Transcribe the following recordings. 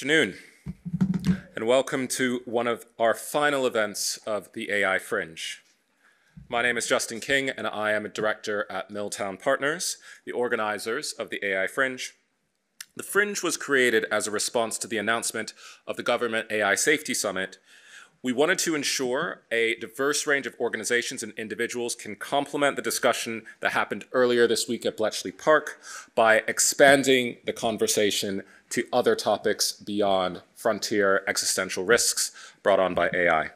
afternoon, and welcome to one of our final events of the AI Fringe. My name is Justin King, and I am a director at Milltown Partners, the organizers of the AI Fringe. The Fringe was created as a response to the announcement of the Government AI Safety Summit. We wanted to ensure a diverse range of organizations and individuals can complement the discussion that happened earlier this week at Bletchley Park by expanding the conversation to other topics beyond frontier existential risks brought on by AI.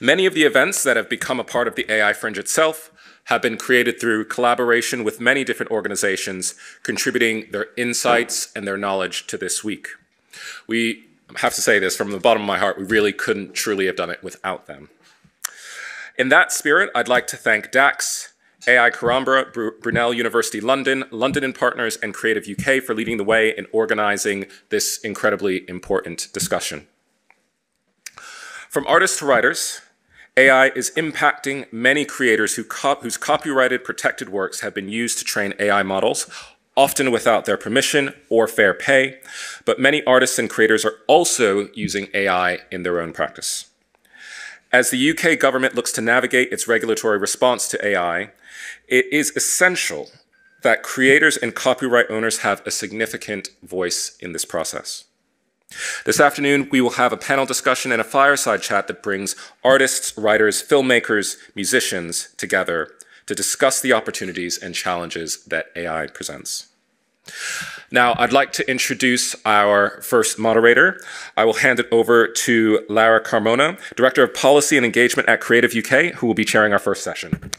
Many of the events that have become a part of the AI Fringe itself have been created through collaboration with many different organizations, contributing their insights and their knowledge to this week. We have to say this from the bottom of my heart, we really couldn't truly have done it without them. In that spirit, I'd like to thank DACS, AI Caramba, Brunel University London, London and Partners, and Creative UK for leading the way in organizing this incredibly important discussion. From artists to writers, AI is impacting many creators who whose copyrighted protected works have been used to train AI models, often without their permission or fair pay, but many artists and creators are also using AI in their own practice. As the UK government looks to navigate its regulatory response to AI, it is essential that creators and copyright owners have a significant voice in this process. This afternoon, we will have a panel discussion and a fireside chat that brings artists, writers, filmmakers, musicians together to discuss the opportunities and challenges that AI presents. Now, I'd like to introduce our first moderator. I will hand it over to Lara Carmona, Director of Policy and Engagement at Creative UK, who will be chairing our first session.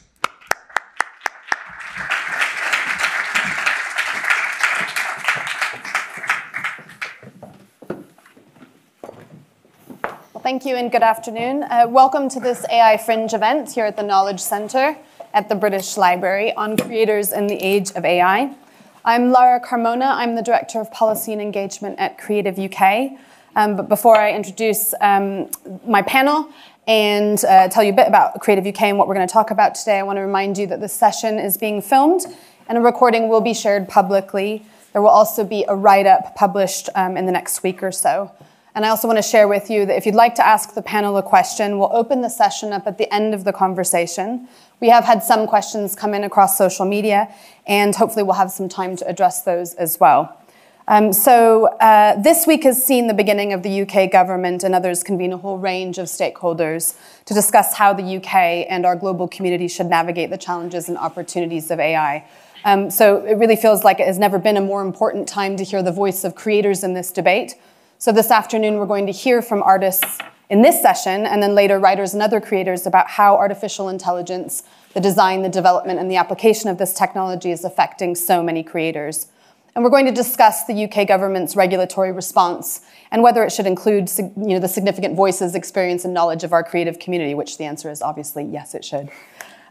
Thank you and good afternoon. Uh, welcome to this AI Fringe event here at the Knowledge Centre at the British Library on creators in the age of AI. I'm Lara Carmona. I'm the Director of Policy and Engagement at Creative UK. Um, but before I introduce um, my panel and uh, tell you a bit about Creative UK and what we're going to talk about today, I want to remind you that this session is being filmed and a recording will be shared publicly. There will also be a write up published um, in the next week or so. And I also want to share with you that if you'd like to ask the panel a question, we'll open the session up at the end of the conversation. We have had some questions come in across social media, and hopefully we'll have some time to address those as well. Um, so uh, this week has seen the beginning of the UK government and others convene a whole range of stakeholders to discuss how the UK and our global community should navigate the challenges and opportunities of AI. Um, so it really feels like it has never been a more important time to hear the voice of creators in this debate so this afternoon, we're going to hear from artists in this session, and then later writers and other creators about how artificial intelligence, the design, the development, and the application of this technology is affecting so many creators. And we're going to discuss the UK government's regulatory response and whether it should include you know, the significant voices, experience, and knowledge of our creative community, which the answer is obviously yes, it should.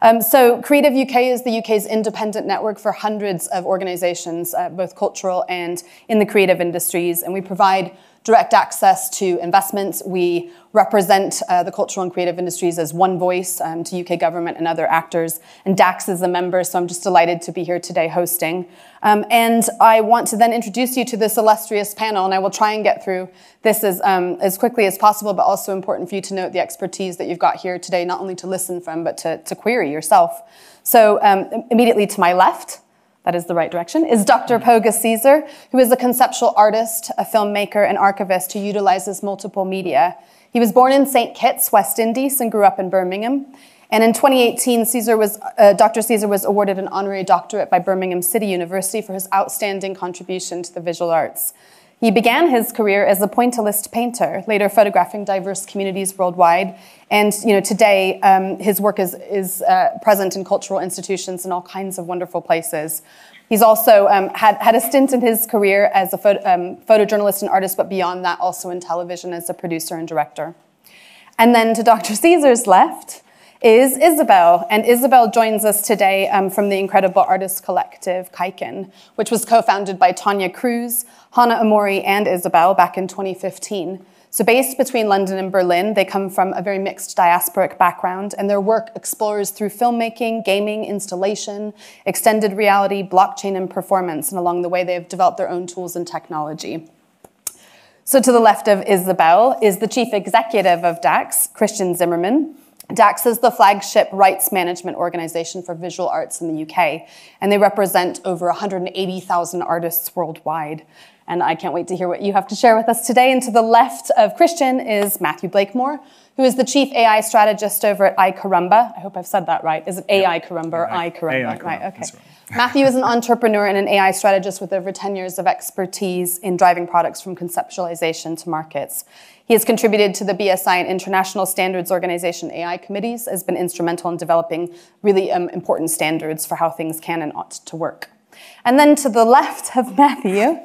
Um, so Creative UK is the UK's independent network for hundreds of organizations, uh, both cultural and in the creative industries, and we provide direct access to investments. We represent uh, the cultural and creative industries as one voice um, to UK government and other actors. And DACS is a member, so I'm just delighted to be here today hosting. Um, and I want to then introduce you to this illustrious panel, and I will try and get through this as, um, as quickly as possible, but also important for you to note the expertise that you've got here today, not only to listen from, but to, to query yourself. So um, immediately to my left, that is the right direction, is Dr. Pogus Caesar, who is a conceptual artist, a filmmaker, and archivist who utilizes multiple media. He was born in St. Kitts, West Indies, and grew up in Birmingham. And in 2018, Caesar was, uh, Dr. Caesar was awarded an honorary doctorate by Birmingham City University for his outstanding contribution to the visual arts. He began his career as a pointillist painter, later photographing diverse communities worldwide. And you know, today, um, his work is, is uh, present in cultural institutions in all kinds of wonderful places. He's also um, had, had a stint in his career as a photo, um, photojournalist and artist, but beyond that, also in television as a producer and director. And then to Dr. Caesar's left, is Isabel. And Isabel joins us today um, from the incredible artist collective Keiken, which was co founded by Tanya Cruz, Hana Omori, and Isabel back in 2015. So, based between London and Berlin, they come from a very mixed diasporic background, and their work explores through filmmaking, gaming, installation, extended reality, blockchain, and performance. And along the way, they have developed their own tools and technology. So to the left of Isabel is the chief executive of DACS, Christian Zimmermann. DACS is the flagship rights management organization for visual arts in the UK, and they represent over 180,000 artists worldwide. And I can't wait to hear what you have to share with us today. And to the left of Christian is Matthew Blakemore, who is the chief AI strategist over at iCarumba. I hope I've said that right. Is it AI Caramba or iCarumba? Right, okay. Right. Matthew is an entrepreneur and an AI strategist with over 10 years of expertise in driving products from conceptualization to markets. He has contributed to the BSI and International Standards Organization AI committees, has been instrumental in developing really um, important standards for how things can and ought to work. And then to the left of Matthew,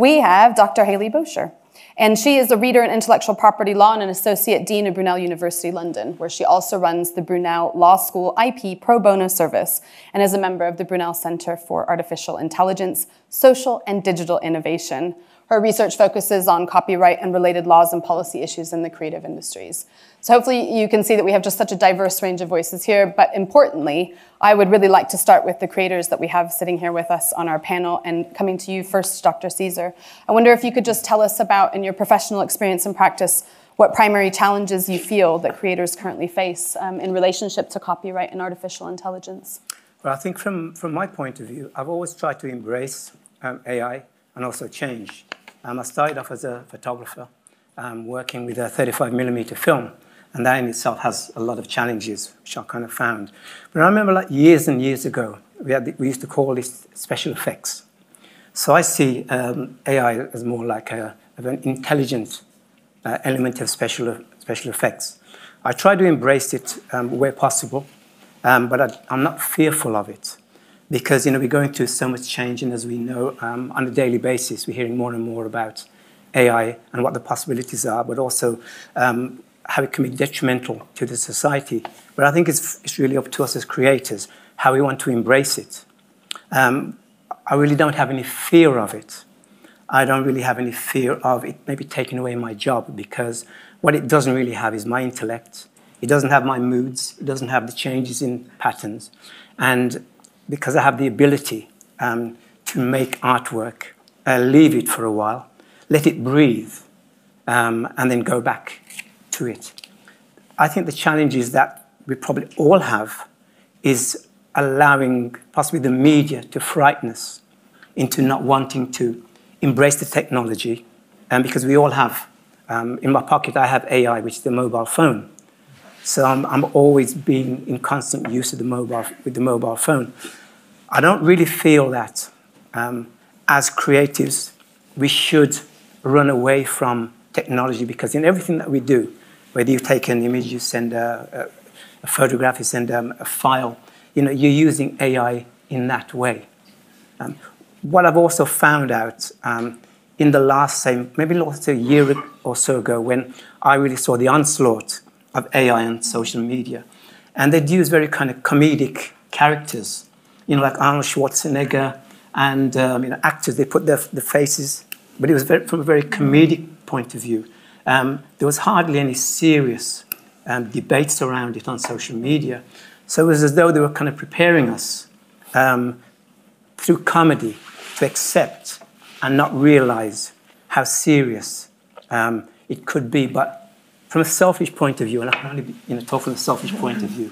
we have Dr. Hayleigh Bosher. And she is a reader in intellectual property law and an associate dean at Brunel University London, where she also runs the Brunel Law School IP pro bono service and is a member of the Brunel Center for Artificial Intelligence, Social and Digital Innovation, her research focuses on copyright and related laws and policy issues in the creative industries. So hopefully you can see that we have just such a diverse range of voices here, but importantly, I would really like to start with the creators that we have sitting here with us on our panel and coming to you first, Dr. Caesar. I wonder if you could just tell us about, in your professional experience and practice, what primary challenges you feel that creators currently face um, in relationship to copyright and artificial intelligence. Well, I think from, from my point of view, I've always tried to embrace um, AI and also change. Um, I started off as a photographer, um, working with a 35 millimeter film, and that in itself has a lot of challenges, which I kind of found. But I remember like years and years ago, we, had, we used to call this special effects. So I see um, AI as more like a, an intelligent uh, element of special, special effects. I try to embrace it um, where possible, um, but I, I'm not fearful of it because you know we're going through so much change, and as we know um, on a daily basis, we're hearing more and more about AI and what the possibilities are, but also um, how it can be detrimental to the society. But I think it's, it's really up to us as creators how we want to embrace it. Um, I really don't have any fear of it. I don't really have any fear of it maybe taking away my job because what it doesn't really have is my intellect. It doesn't have my moods. It doesn't have the changes in patterns. And because I have the ability um, to make artwork, uh, leave it for a while, let it breathe, um, and then go back to it. I think the challenge is that we probably all have is allowing possibly the media to frighten us into not wanting to embrace the technology, um, because we all have. Um, in my pocket, I have AI, which is the mobile phone. So I'm, I'm always being in constant use of the mobile, with the mobile phone. I don't really feel that um, as creatives, we should run away from technology because in everything that we do, whether you take an image, you send a, a, a photograph, you send um, a file, you know, you're using AI in that way. Um, what I've also found out um, in the last, say, maybe a year or so ago, when I really saw the onslaught of AI on social media, and they'd use very kind of comedic characters you know, like Arnold Schwarzenegger and um, you know, actors, they put their, the faces, but it was very, from a very comedic point of view. Um, there was hardly any serious um, debates around it on social media. So it was as though they were kind of preparing us um, through comedy to accept and not realize how serious um, it could be. But from a selfish point of view, and I can only be, you know, talk from a selfish point of view,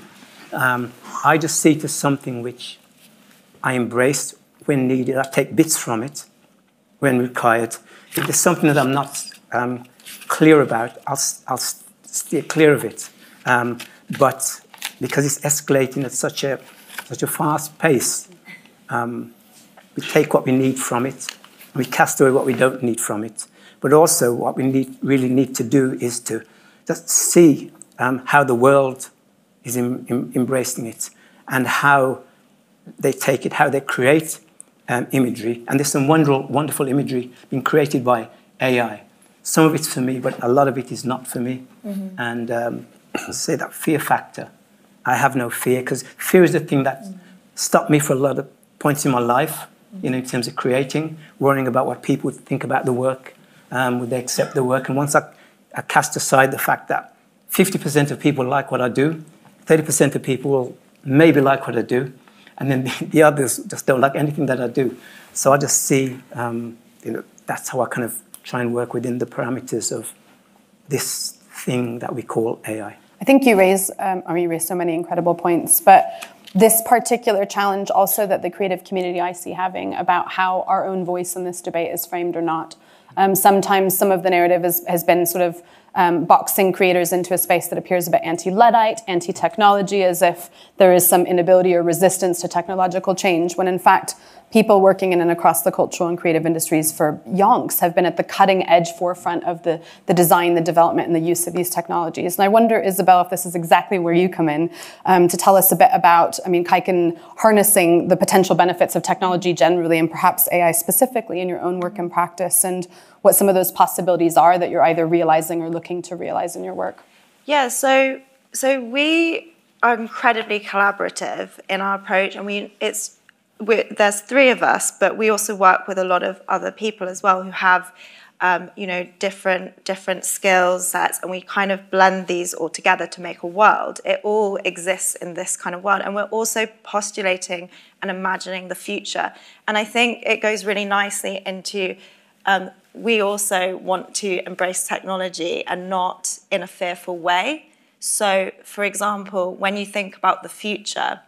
um, I just see it as something which I embrace when needed. I take bits from it when required. If there's something that I'm not um, clear about, I'll, I'll steer clear of it. Um, but because it's escalating at such a, such a fast pace, um, we take what we need from it, and we cast away what we don't need from it. But also, what we need, really need to do is to just see um, how the world is em, em, embracing it and how they take it, how they create um, imagery. And there's some wonderful, wonderful imagery being created by AI. Some of it's for me, but a lot of it is not for me. Mm-hmm. And um, say that fear factor. I have no fear because fear is the thing that mm-hmm. stopped me for a lot of points in my life, you know, in terms of creating, worrying about what people would think about the work, um, would they accept the work. And once I, I cast aside the fact that 50% of people like what I do, 30% of people will maybe like what I do, and then the, the, others just don't like anything that I do. So I just see, um, you know, that's how I kind of try and work within the parameters of this thing that we call AI. I think you raise, um, mean, you raise so many incredible points, but this particular challenge also that the creative community I see having about how our own voice in this debate is framed or not. Um, sometimes some of the narrative is, has been sort of um, boxing creators into a space that appears a bit anti-Luddite, anti-technology, as if there is some inability or resistance to technological change, when in fact, people working in and across the cultural and creative industries for yonks have been at the cutting edge forefront of the, the design, the development, and the use of these technologies. And I wonder, Isabel, if this is exactly where you come in um, to tell us a bit about, I mean, Keiken harnessing the potential benefits of technology generally and perhaps AI specifically in your own work and practice and what some of those possibilities are that you're either realizing or looking to realize in your work. Yeah, so so we are incredibly collaborative in our approach, and we it's there's three of us, but we also work with a lot of other people as well who have, um, you know, different different skill sets, and we kind of blend these all together to make a world. It all exists in this kind of world, and we're also postulating and imagining the future. And I think it goes really nicely into. Um, we also want to embrace technology and not in a fearful way. So, for example, when you think about the future,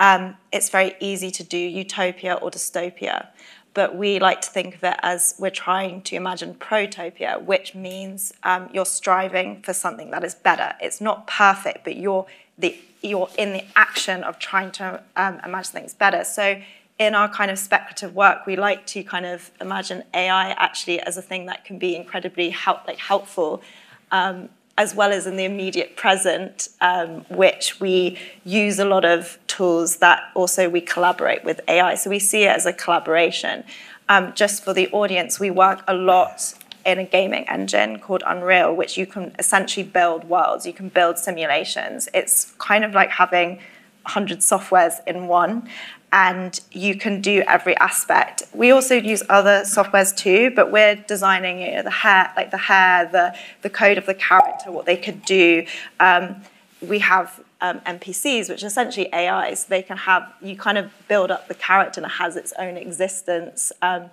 um, it's very easy to do utopia or dystopia, but we like to think of it as we're trying to imagine protopia, which means um, you're striving for something that is better. It's not perfect, but you're the you're in the action of trying to um, imagine things better. So in our kind of speculative work, we like to kind of imagine AI actually as a thing that can be incredibly help, like helpful um, as well as in the immediate present, um, which we use a lot of tools that also we collaborate with AI. So we see it as a collaboration. Um, just for the audience, we work a lot in a gaming engine called Unreal, which you can essentially build worlds, you can build simulations. It's kind of like having 100 softwares in one and you can do every aspect. We also use other softwares too, but we're designing you know, the hair, like the hair, the, the code of the character, what they could do. Um, we have um, NPCs, which are essentially AIs. They can have, you kind of build up the character and it has its own existence. Um,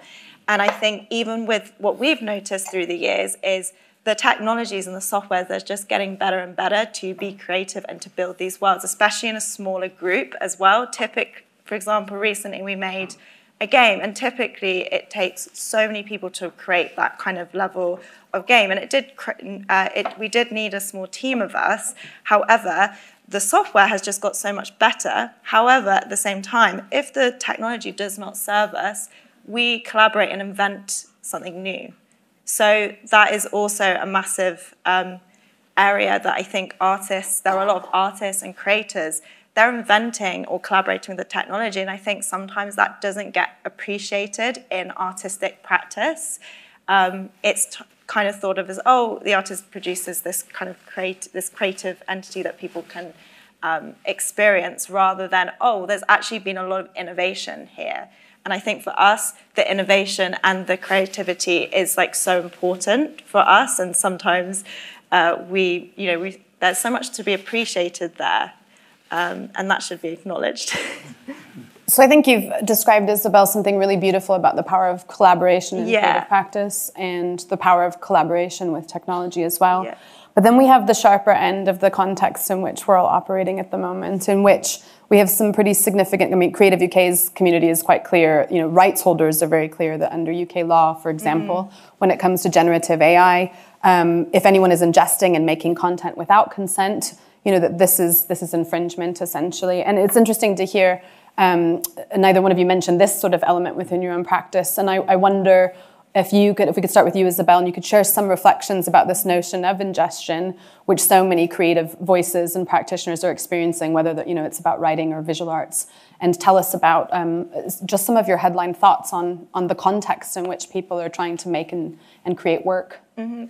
and I think even with what we've noticed through the years is the technologies and the software that's just getting better and better to be creative and to build these worlds, especially in a smaller group as well. Typically, for example, recently we made a game, and typically it takes so many people to create that kind of level of game. And it did, uh, it, we did need a small team of us. However, the software has just got so much better. However, at the same time, if the technology does not serve us, we collaborate and invent something new. So that is also a massive um, area that I think artists, there are a lot of artists and creators they're inventing or collaborating with the technology. And I think sometimes that doesn't get appreciated in artistic practice. Um, it's kind of thought of as, oh, the artist produces this kind of create this creative entity that people can um, experience rather than, oh, there's actually been a lot of innovation here. And I think for us, the innovation and the creativity is like so important for us. And sometimes uh, we, you know, we, there's so much to be appreciated there um, and that should be acknowledged. so I think you've described, Isabel, something really beautiful about the power of collaboration in yeah. creative practice and the power of collaboration with technology as well. Yeah. But then we have the sharper end of the context in which we're all operating at the moment, in which we have some pretty significant. I mean, Creative UK's community is quite clear. You know, rights holders are very clear that under UK law, for example, mm-hmm. when it comes to generative AI, um, if anyone is ingesting and making content without consent, you know that this is this is infringement essentially. And it's interesting to hear um, neither one of you mentioned this sort of element within your own practice, and I, I wonder if you could if we could start with you isabel and you could share some reflections about this notion of ingestion which so many creative voices and practitioners are experiencing whether that you know it's about writing or visual arts and tell us about um, just some of your headline thoughts on on the context in which people are trying to make and, and create work mm-hmm.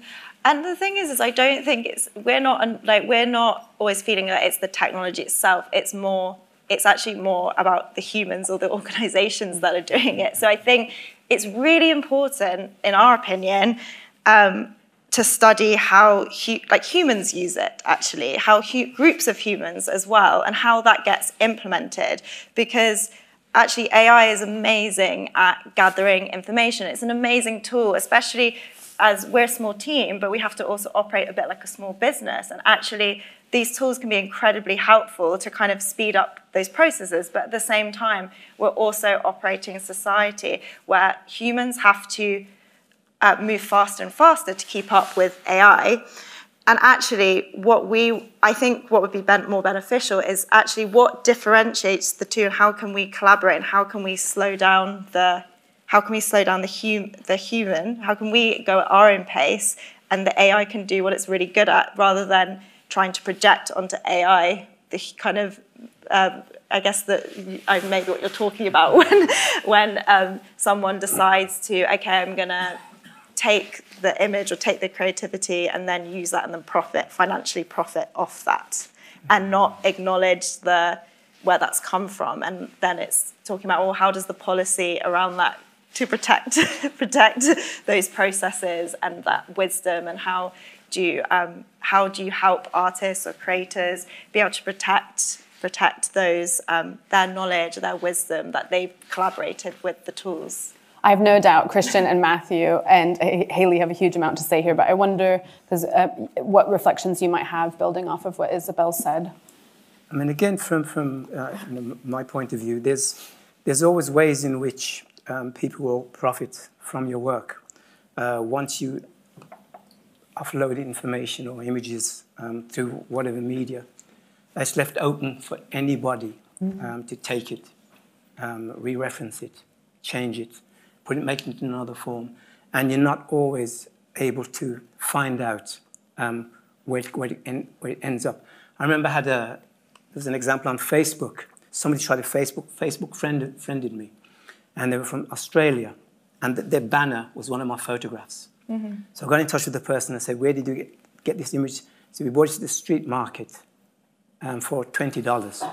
And the thing is, is I don't think it's we're not like we're not always feeling that it's the technology itself. It's more, it's actually more about the humans or the organisations that are doing it. So I think it's really important, in our opinion, um, to study how hu- like humans use it actually, how groups of humans as well, and how that gets implemented because actually AI is amazing at gathering information. It's an amazing tool, especially as we're a small team, but we have to also operate a bit like a small business. And actually, these tools can be incredibly helpful to kind of speed up those processes. But at the same time, we're also operating a society where humans have to uh, move faster and faster to keep up with AI. And actually, what we, I think what would be more beneficial is actually what differentiates the two and how can we collaborate and how can we slow down the, how can we slow down the, hum, the human? How can we go at our own pace and the AI can do what it's really good at rather than trying to project onto AI the kind of, um, I guess that I maybe what you're talking about when, when um, someone decides to, okay, I'm gonna take the image or take the creativity and then use that and then profit, financially profit off that and not acknowledge the where that's come from. And then it's talking about, well, how does the policy around that to protect protect those processes and that wisdom and how do you um, how do you help artists or creators be able to protect protect those um, their knowledge, their wisdom that they've collaborated with the tools? I have no doubt Christian and Matthew and Hayleigh have a huge amount to say here, but I wonder because uh, what reflections you might have building off of what Isabel said. I mean, again, from from uh, my point of view, there's there's always ways in which um, people will profit from your work. Uh, once you upload information or images um, through whatever media, that's left open for anybody mm-hmm. um, to take it, um, re-reference it, change it, put it, make it in another form, and you're not always able to find out um, where, it, where, it en- where, it, ends up. I remember I had a, there's an example on Facebook. Somebody tried to Facebook, Facebook friended, friended me, and they were from Australia, and th- their banner was one of my photographs. Mm-hmm. So I got in touch with the person and said, where did you get, get this image? So we bought it at the street market um, for $20. So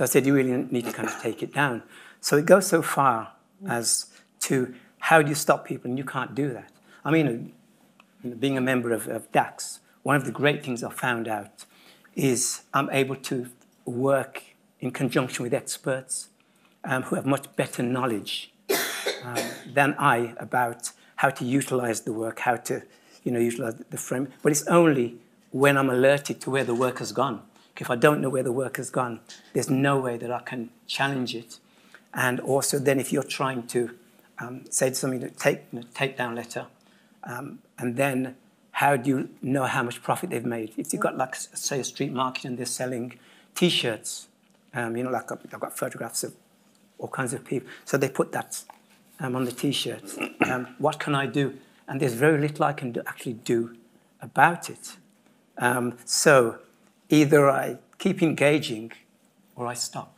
I said, you really need to kind of take it down. So it goes so far as to how do you stop people, and you can't do that. I mean, you know, being a member of, of DACS, one of the great things I found out is I'm able to work in conjunction with experts um, who have much better knowledge um, than I about how to utilize the work, how to you know, utilize the frame. But it's only when I'm alerted to where the work has gone. If I don't know where the work has gone, there's no way that I can challenge it. And also then if you're trying to um, say something to take, you know, take down letter, um, and then how do you know how much profit they've made? If you've got like say a street market and they're selling T-shirts, um, you know, like I've got photographs of all kinds of people, so they put that um, on the T-shirts. Um, what can I do? And there's very little I can do, actually do about it. Um, so either I keep engaging or I stop.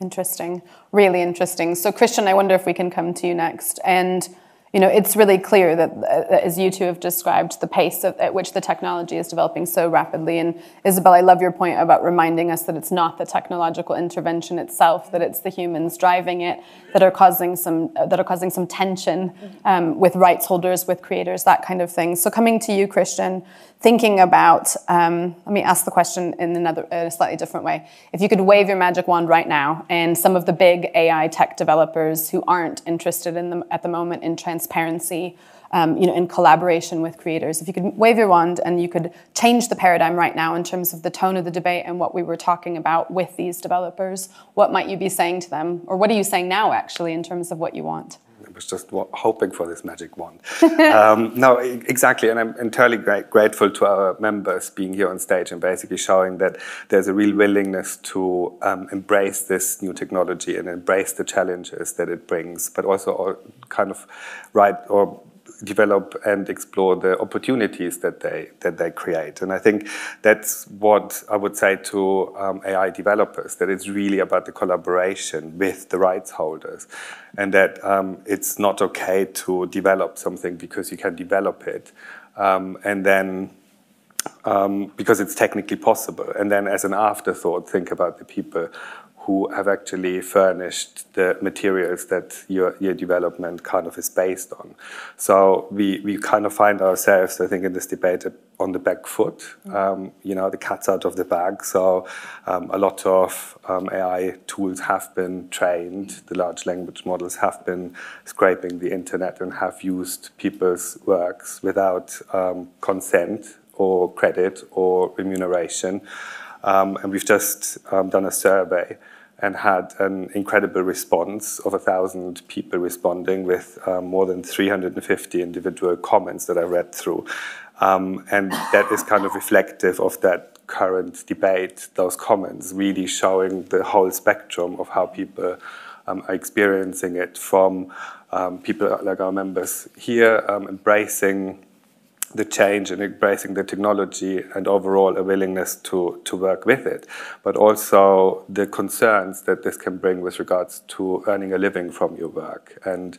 Interesting, really interesting. So, Christian, I wonder if we can come to you next. And you know, it's really clear that, uh, as you two have described, the pace of, at which the technology is developing so rapidly. And Isabel, I love your point about reminding us that it's not the technological intervention itself, that it's the humans driving it that are causing some uh, that are causing some tension um, with rights holders, with creators, that kind of thing. So, coming to you, Christian, thinking about, um, let me ask the question in another, in a slightly different way. If you could wave your magic wand right now, and some of the big AI tech developers who aren't interested in them at the moment in transparency, um, you know, in collaboration with creators, if you could wave your wand and you could change the paradigm right now in terms of the tone of the debate and what we were talking about with these developers, what might you be saying to them, or what are you saying now actually in terms of what you want? Was just hoping for this magic wand. um, no, exactly, and I'm entirely grateful to our members being here on stage and basically showing that there's a real willingness to um, embrace this new technology and embrace the challenges that it brings, but also kind of right or develop and explore the opportunities that they that they create. And I think that's what I would say to um, AI developers that it's really about the collaboration with the rights holders, and that um, it's not okay to develop something because you can develop it, um, and then. Um, because it's technically possible, and then as an afterthought, think about the people who have actually furnished the materials that your, your development kind of is based on. So we, we kind of find ourselves, I think, in this debate on the back foot. Um, you know, the cat's out of the bag. So um, a lot of um, AI tools have been trained. The large language models have been scraping the internet and have used people's works without um, consent or credit or remuneration. Um, and we've just um, done a survey and had an incredible response of a thousand people responding with um, more than 350 individual comments that I read through. Um, and that is kind of reflective of that current debate, those comments really showing the whole spectrum of how people um, are experiencing it from um, people like our members here embracing the change and embracing the technology and overall a willingness to, to work with it, but also the concerns that this can bring with regards to earning a living from your work. And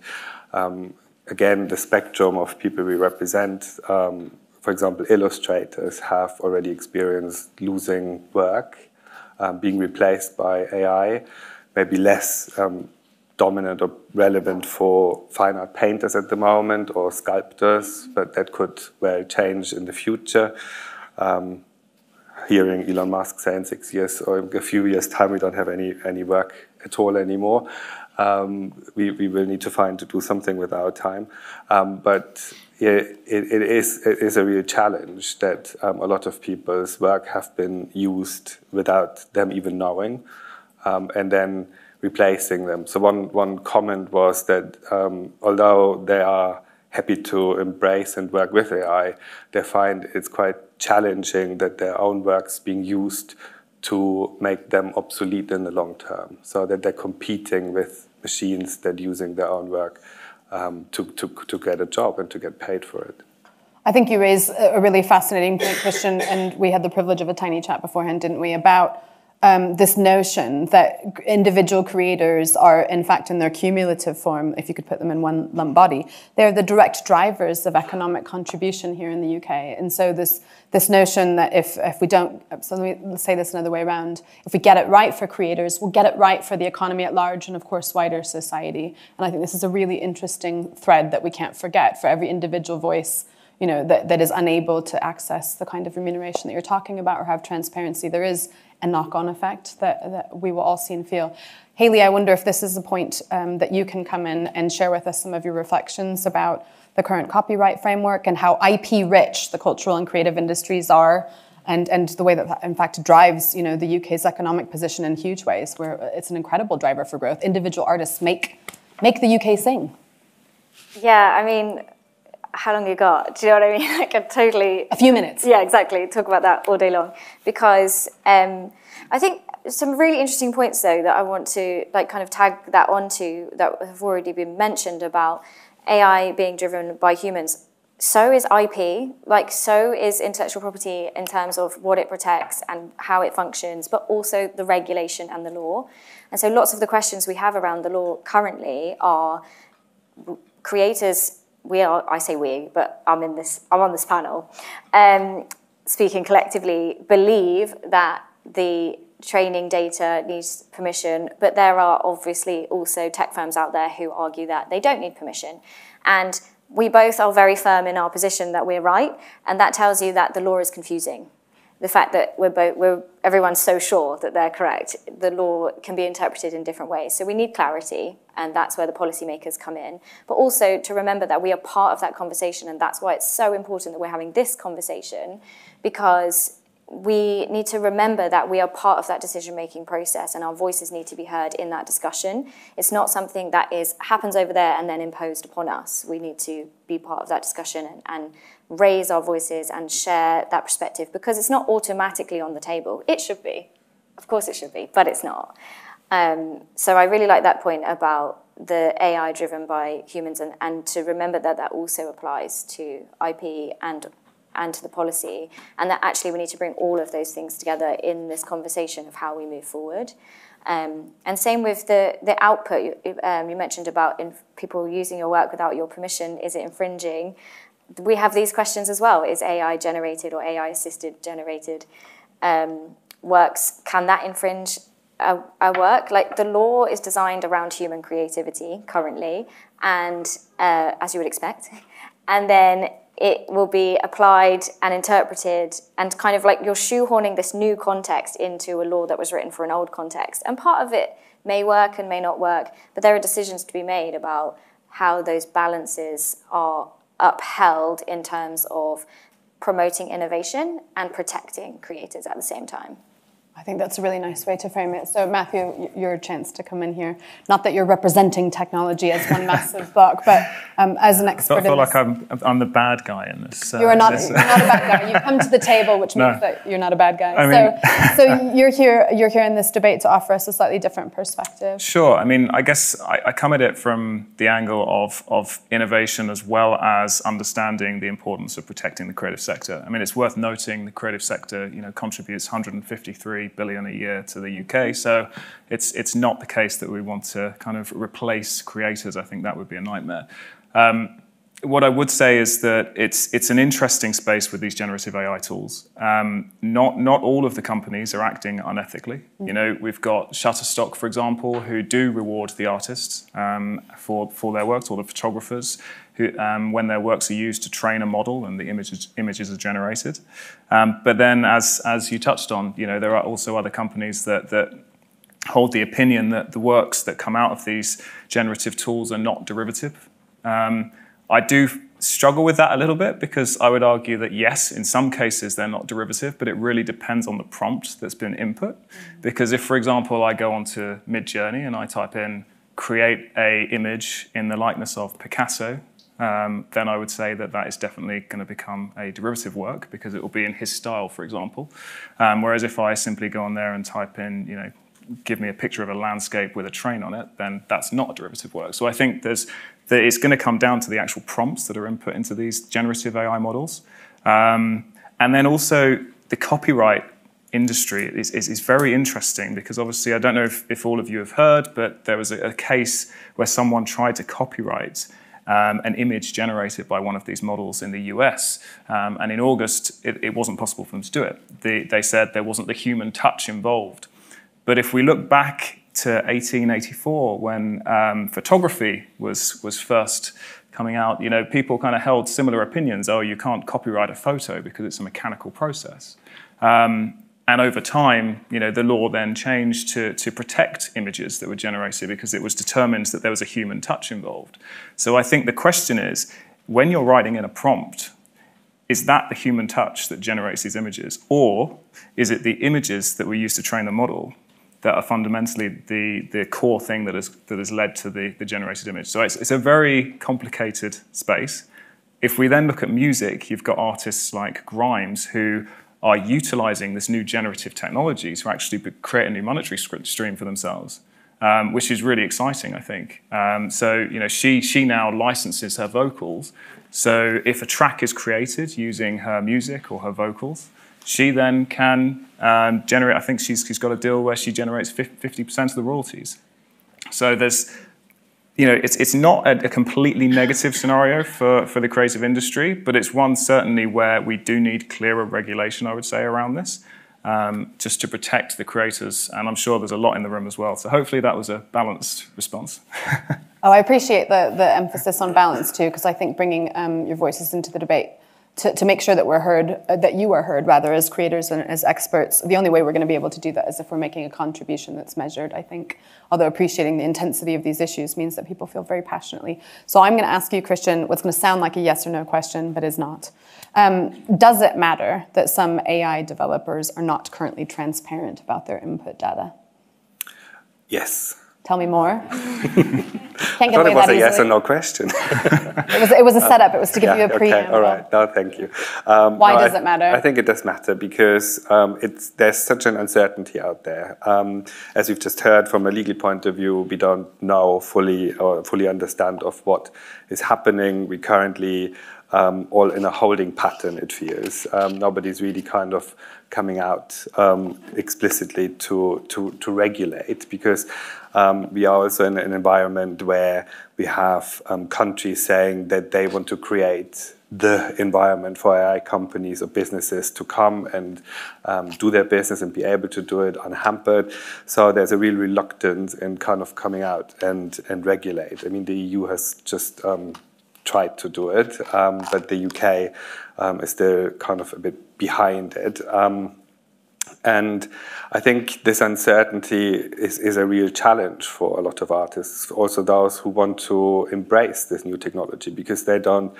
um, again, the spectrum of people we represent, um, for example, illustrators have already experienced losing work, um, being replaced by AI, maybe less um, dominant or relevant for fine art painters at the moment or sculptors, but that could well change in the future. Um, hearing Elon Musk say in six years or a few years' time we don't have any, any work at all anymore. Um, we, we will need to find to do something with our time. Um, but it, it, is, it is a real challenge that um, a lot of people's work have been used without them even knowing. Um, and then replacing them. So one, one comment was that um, although they are happy to embrace and work with AI, they find it's quite challenging that their own work's being used to make them obsolete in the long term, so that they're competing with machines that are using their own work um, to, to, to get a job and to get paid for it. I think you raise a really fascinating point, Christian, and we had the privilege of a tiny chat beforehand, didn't we, about um, this notion that individual creators are, in fact, in their cumulative form, if you could put them in one lump body, they're the direct drivers of economic contribution here in the UK. And so this this notion that if if we don't, so let me say this another way around, if we get it right for creators, we'll get it right for the economy at large and, of course, wider society. And I think this is a really interesting thread that we can't forget for every individual voice you know, that, that is unable to access the kind of remuneration that you're talking about or have transparency. There is a knock-on effect that, that we will all see and feel. Hayleigh, I wonder if this is a point um, that you can come in and share with us some of your reflections about the current copyright framework and how IP-rich the cultural and creative industries are, and, and the way that, that in fact drives you know the UK's economic position in huge ways, where it's an incredible driver for growth. Individual artists make make the UK sing. Yeah, I mean, how long you got? Do you know what I mean? I could totally. A few minutes. Yeah, exactly. Talk about that all day long. Because um, I think some really interesting points, though, that I want to like kind of tag that onto that have already been mentioned about AI being driven by humans. So is IP, like so is intellectual property in terms of what it protects and how it functions, but also the regulation and the law. And so lots of the questions we have around the law currently are creators we are, I say we, but I'm in this, I'm on this panel, um, speaking collectively, believe that the training data needs permission, but there are obviously also tech firms out there who argue that they don't need permission. And we both are very firm in our position that we're right, and that tells you that the law is confusing the fact that we're both, we're, everyone's so sure that they're correct, the law can be interpreted in different ways. So we need clarity, and that's where the policymakers come in. But also to remember that we are part of that conversation, and that's why it's so important that we're having this conversation, because we need to remember that we are part of that decision making process and our voices need to be heard in that discussion. It's not something that is happens over there and then imposed upon us. We need to be part of that discussion and, and raise our voices and share that perspective because it's not automatically on the table. It should be. Of course it should be, but it's not. Um, so I really like that point about the AI driven by humans and, and to remember that that also applies to IP and and to the policy, and that actually we need to bring all of those things together in this conversation of how we move forward. Um, and same with the, the output. You, um, you mentioned about people using your work without your permission. Is it infringing? We have these questions as well. Is AI generated or AI assisted generated um, works? Can that infringe? our, work. Like the law is designed around human creativity currently, and uh, as you would expect, and then it will be applied and interpreted and kind of like you're shoehorning this new context into a law that was written for an old context. And part of it may work and may not work, but there are decisions to be made about how those balances are upheld in terms of promoting innovation and protecting creators at the same time. I think that's a really nice way to frame it. So, Matthew, your chance to come in here. Not that you're representing technology as one massive block, but um, as an expert. I feel like I'm, I'm the bad guy in this. Uh, you are not, this, you're not a bad guy. You come to the table, which no. means that you're not a bad guy. I mean, so, so you're here. You're here in this debate to offer us a slightly different perspective. Sure. I mean, I guess I, I come at it from the angle of of innovation as well as understanding the importance of protecting the creative sector. I mean, it's worth noting the creative sector, you know, contributes 153 billion a year to the UK. So it's it's not the case that we want to kind of replace creators. I think that would be a nightmare. Um, what I would say is that it's it's an interesting space with these generative AI tools. Um, not not all of the companies are acting unethically. You know, we've got Shutterstock, for example, who do reward the artists um, for for their works, or the photographers who, um, when their works are used to train a model and the images, images are generated. Um, but then, as, as you touched on, you know, there are also other companies that, that hold the opinion that the works that come out of these generative tools are not derivative. Um, I do struggle with that a little bit because I would argue that yes, in some cases they're not derivative, but it really depends on the prompt that's been input. Because if, for example, I go onto Midjourney and I type in create a image in the likeness of Picasso, um, then I would say that that is definitely going to become a derivative work because it will be in his style, for example. Um, whereas if I simply go on there and type in, you know, give me a picture of a landscape with a train on it, then that's not a derivative work. So I think there's, that it's going to come down to the actual prompts that are input into these generative AI models. Um, and then also the copyright industry is, is, is, very interesting because obviously I don't know if, if all of you have heard, but there was a, a case where someone tried to copyright um, an image generated by one of these models in the US. Um, and in August, it, it, wasn't possible for them to do it. The, they said there wasn't the human touch involved. But if we look back to 1884, when um, photography was, was first coming out, you know, people kind of held similar opinions. Oh, you can't copyright a photo because it's a mechanical process. Um, and over time, you know, the law then changed to, to protect images that were generated because it was determined that there was a human touch involved. So I think the question is, when you're writing in a prompt, is that the human touch that generates these images? Or is it the images that we use to train the model that are fundamentally the, the core thing that has, that has led to the, the generated image? So it's, it's a very complicated space. If we then look at music, you've got artists like Grimes who are utilizing this new generative technology to actually create a new monetary stream for themselves, um, which is really exciting, I think. Um, so, you know, she, she now licenses her vocals. So if a track is created using her music or her vocals, she then can um, generate, I think she's, she's got a deal where she generates 50% of the royalties. So there's, you know, it's, it's not a, a, completely negative scenario for, for the creative industry, but it's one certainly where we do need clearer regulation, I would say, around this, um, just to protect the creators. And I'm sure there's a lot in the room as well. So hopefully that was a balanced response. oh, I appreciate the, the emphasis on balance too, because I think bringing um, your voices into the debate to, to make sure that we're heard, uh, that you are heard rather as creators and as experts. The only way we're going to be able to do that is if we're making a contribution that's measured, I think. Although appreciating the intensity of these issues means that people feel very passionately. So I'm going to ask you, Christian, what's going to sound like a yes or no question, but is not. Um, does it matter that some AI developers are not currently transparent about their input data? Yes. Tell me more. Can't get I thought it was a easily. yes or no question. it, was, it was a setup. It was to give yeah, you a preamble. Okay, all right. No, thank you. Um, Why no, does I, it matter? I think it does matter because um, it's, there's such an uncertainty out there. Um, as we've just heard, from a legal point of view, we don't know fully or fully understand of what is happening. We currently um, all in a holding pattern, it feels. Um, nobody's really kind of coming out um, explicitly to, to, to regulate because um, we are also in an environment where we have um, countries saying that they want to create the environment for AI companies or businesses to come and um, do their business and be able to do it unhampered. So there's a real reluctance in kind of coming out and, and regulate. I mean, the EU has just tried to do it, um, but the UK um, is still kind of a bit behind it. Um, and I think this uncertainty is, is a real challenge for a lot of artists, also those who want to embrace this new technology because they don't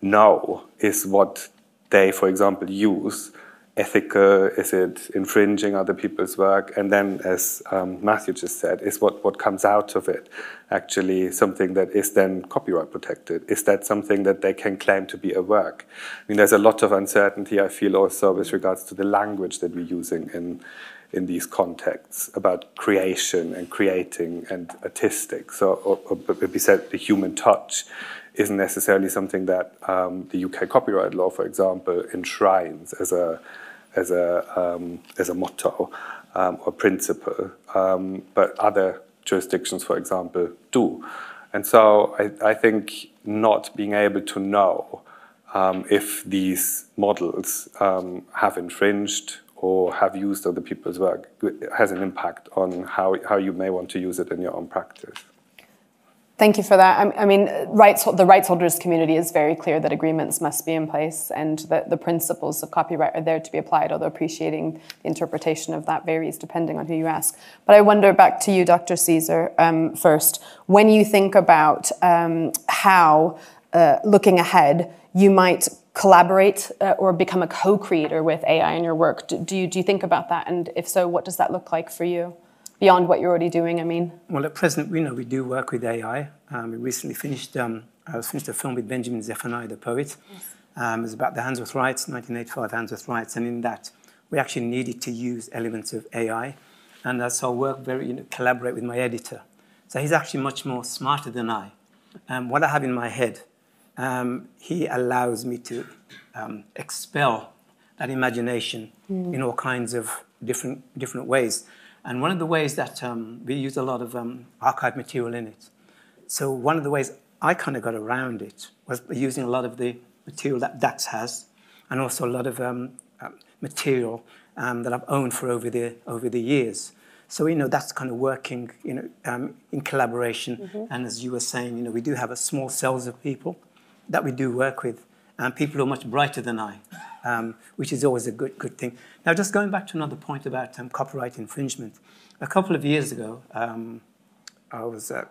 know is what they, for example, use ethical? Is it infringing other people's work? And then, as um, Matthew just said, is what, what comes out of it actually something that is then copyright protected? Is that something that they can claim to be a work? I mean, there's a lot of uncertainty, I feel, also with regards to the language that we're using in, in these contexts about creation and creating and artistic. So, or, or we said the human touch isn't necessarily something that um, the UK copyright law, for example, enshrines as a as a um, as a motto um, or principle, um, but other jurisdictions, for example, do. And so I, I think not being able to know um, if these models um, have infringed or have used other people's work has an impact on how, how you may want to use it in your own practice. Thank you for that. I, mean, rights, the rights holders community is very clear that agreements must be in place and that the principles of copyright are there to be applied, although appreciating the interpretation of that varies depending on who you ask. But I wonder back to you, Dr. Caesar, um, first. When you think about um, how, uh, looking ahead, you might collaborate uh, or become a co-creator with AI in your work, do, do, you, do you think about that? And if so, what does that look like for you? Beyond what you're already doing, I mean? Well, at present, we know we do work with AI. Um, we recently finished, um, I was finished a film with Benjamin Zephaniah, the poet. Yes. Um, it's about the Handsworth Riots, 1985 Handsworth Riots, and in that, we actually needed to use elements of AI. And so I work very, you know, collaborate with my editor. So he's actually much more smarter than I. Um, what I have in my head, um, he allows me to um, expel that imagination mm. in all kinds of different, different ways. And one of the ways that um, we use a lot of um, archive material in it. So one of the ways I kind of got around it was using a lot of the material that DACS has, and also a lot of um, uh, material um, that I've owned for over the over the years. So you know that's kind of working, you know, um, in collaboration. Mm-hmm. And as you were saying, you know, we do have a small cells of people that we do work with, and people who are much brighter than I um, which is always a good, good thing. Now, just going back to another point about um, copyright infringement. A couple of years ago, um, I was uh,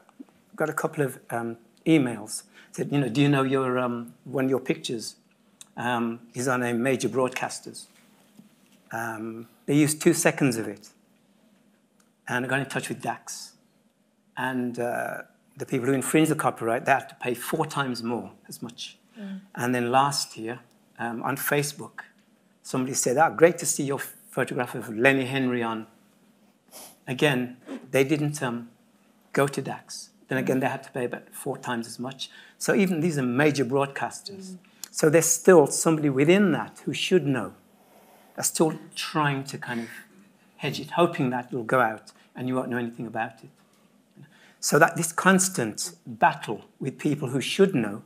got a couple of um, emails. Said, you know, do you know your um, one of your pictures um, is on a major broadcasters? they used two seconds of it, and I got in touch with DACS, and uh, the people who infringed the copyright they had to pay four times more as much. Mm. And then last year, um, on Facebook. Somebody said, ah, great to see your photograph of Lenny Henry on. Again, they didn't um, go to DACS. Then again, they had to pay about four times as much. So even these are major broadcasters. Mm. So there's still somebody within that who should know. Are still trying to kind of hedge it, hoping that it'll go out and you won't know anything about it. So that this constant battle with people who should know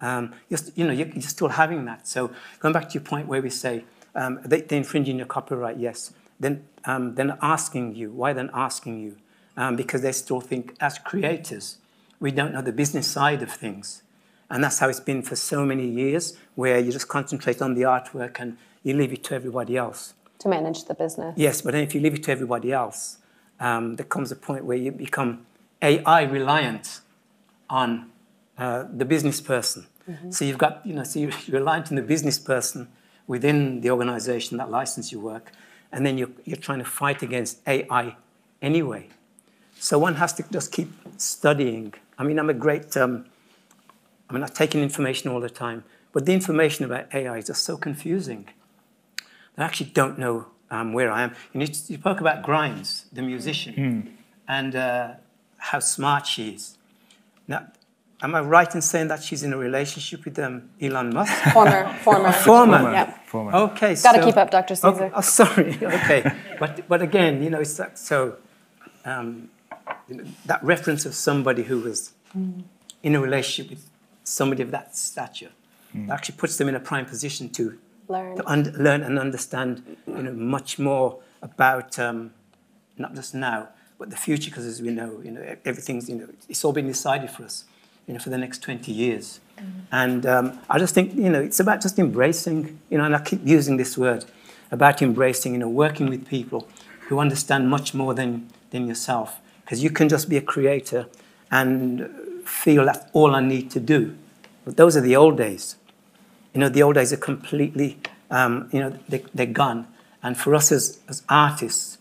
um, you're, you know, you're, still having that. So going back to your point where we say um, they, are infringing your copyright, yes. Then, um, then asking you, why then asking you? Um, because they still think as creators, we don't know the business side of things. And that's how it's been for so many years, where you just concentrate on the artwork and you leave it to everybody else. To manage the business. Yes, but then if you leave it to everybody else, um, there comes a point where you become AI reliant on uh, the business person. Mm-hmm. So you've got, you know, so you're reliant on the business person within the organization that license your work, and then you're, you're trying to fight against AI anyway. So one has to just keep studying. I mean, I'm a great, um, I mean, I'm taking information all the time, but the information about AI is just so confusing. I actually don't know um, where I am. You, you, spoke about Grimes, the musician, mm. and uh, how smart she is. Now, am I right in saying that she's in a relationship with um, Elon Musk? Former, former. Former. Yeah. Former. Okay. Gotta so- keep up, Dr. Caesar. Oh, oh, sorry. Okay. but but again, you know, it's like, so um, you know, that reference of somebody who was in a relationship with somebody of that stature actually puts them in a prime position to Learn. to un- learn and understand, you know, much more about um, not just now, but the future. Because as we know, you know, everything's you know, it's all been decided for us, you know, for the next 20 years. And um, I just think, you know, it's about just embracing, you know, and I keep using this word about embracing, you know, working with people who understand much more than than yourself. Because you can just be a creator and feel that's all I need to do. But those are the old days. You know, the old days are completely, um, you know, they, they're gone. And for us as, as artists,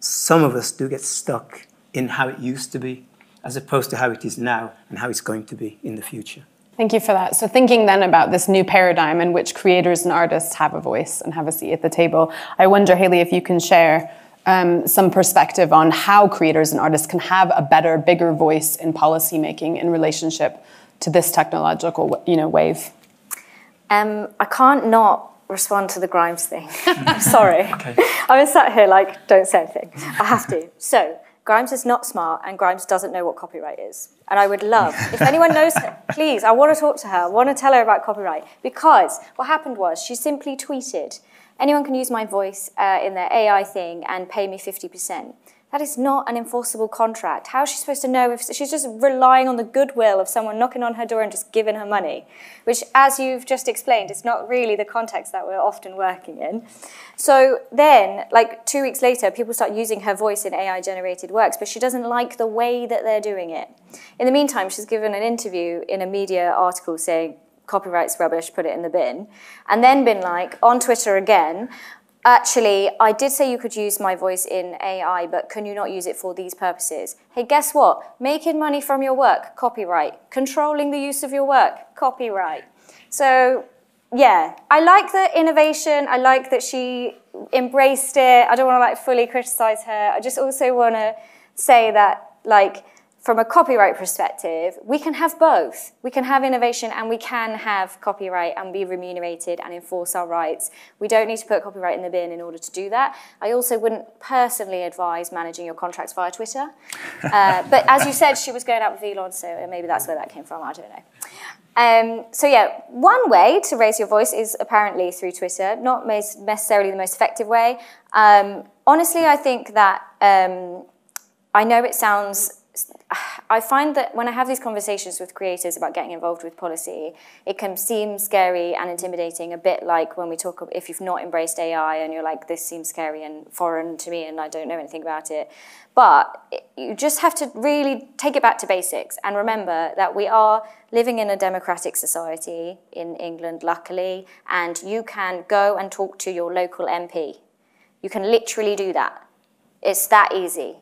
some of us do get stuck in how it used to be, as opposed to how it is now and how it's going to be in the future. Thank you for that. So, thinking then about this new paradigm in which creators and artists have a voice and have a seat at the table, I wonder, Hayleigh, if you can share um, some perspective on how creators and artists can have a better, bigger voice in policymaking in relationship to this technological, you know, wave. Um, I can't not respond to the Grimes thing. I'm sorry. I'm sat here like, don't say anything. I have to. So, Grimes is not smart and Grimes doesn't know what copyright is. And I would love, if anyone knows her, please, I want to talk to her. I want to tell her about copyright. Because what happened was she simply tweeted, anyone can use my voice uh, in their AI thing and pay me 50%. That is not an enforceable contract. How is she supposed to know if she's just relying on the goodwill of someone knocking on her door and just giving her money? Which, as you've just explained, is not really the context that we're often working in. So then, like two weeks later, people start using her voice in AI generated works, but she doesn't like the way that they're doing it. In the meantime, she's given an interview in a media article saying, copyright's rubbish, put it in the bin. And then been like, on Twitter again, actually, I did say you could use my voice in AI, but can you not use it for these purposes? Hey, guess what? Making money from your work, copyright. Controlling the use of your work, copyright. So, yeah, I like the innovation. I like that she embraced it. I don't want to like fully criticize her. I just also want to say that, like, from a copyright perspective, we can have both. We can have innovation and we can have copyright and be remunerated and enforce our rights. We don't need to put copyright in the bin in order to do that. I also wouldn't personally advise managing your contracts via Twitter. Uh, but as you said, she was going out with Elon, so maybe that's where that came from. I don't know. Um, so yeah, one way to raise your voice is apparently through Twitter, not necessarily the most effective way. Um, honestly, I think that um, I know it sounds. I find that when I have these conversations with creators about getting involved with policy, it can seem scary and intimidating, a bit like when we talk of if you've not embraced AI and you're like, this seems scary and foreign to me and I don't know anything about it. But you just have to really take it back to basics and remember that we are living in a democratic society in England, luckily, and you can go and talk to your local MP. You can literally do that. It's that easy.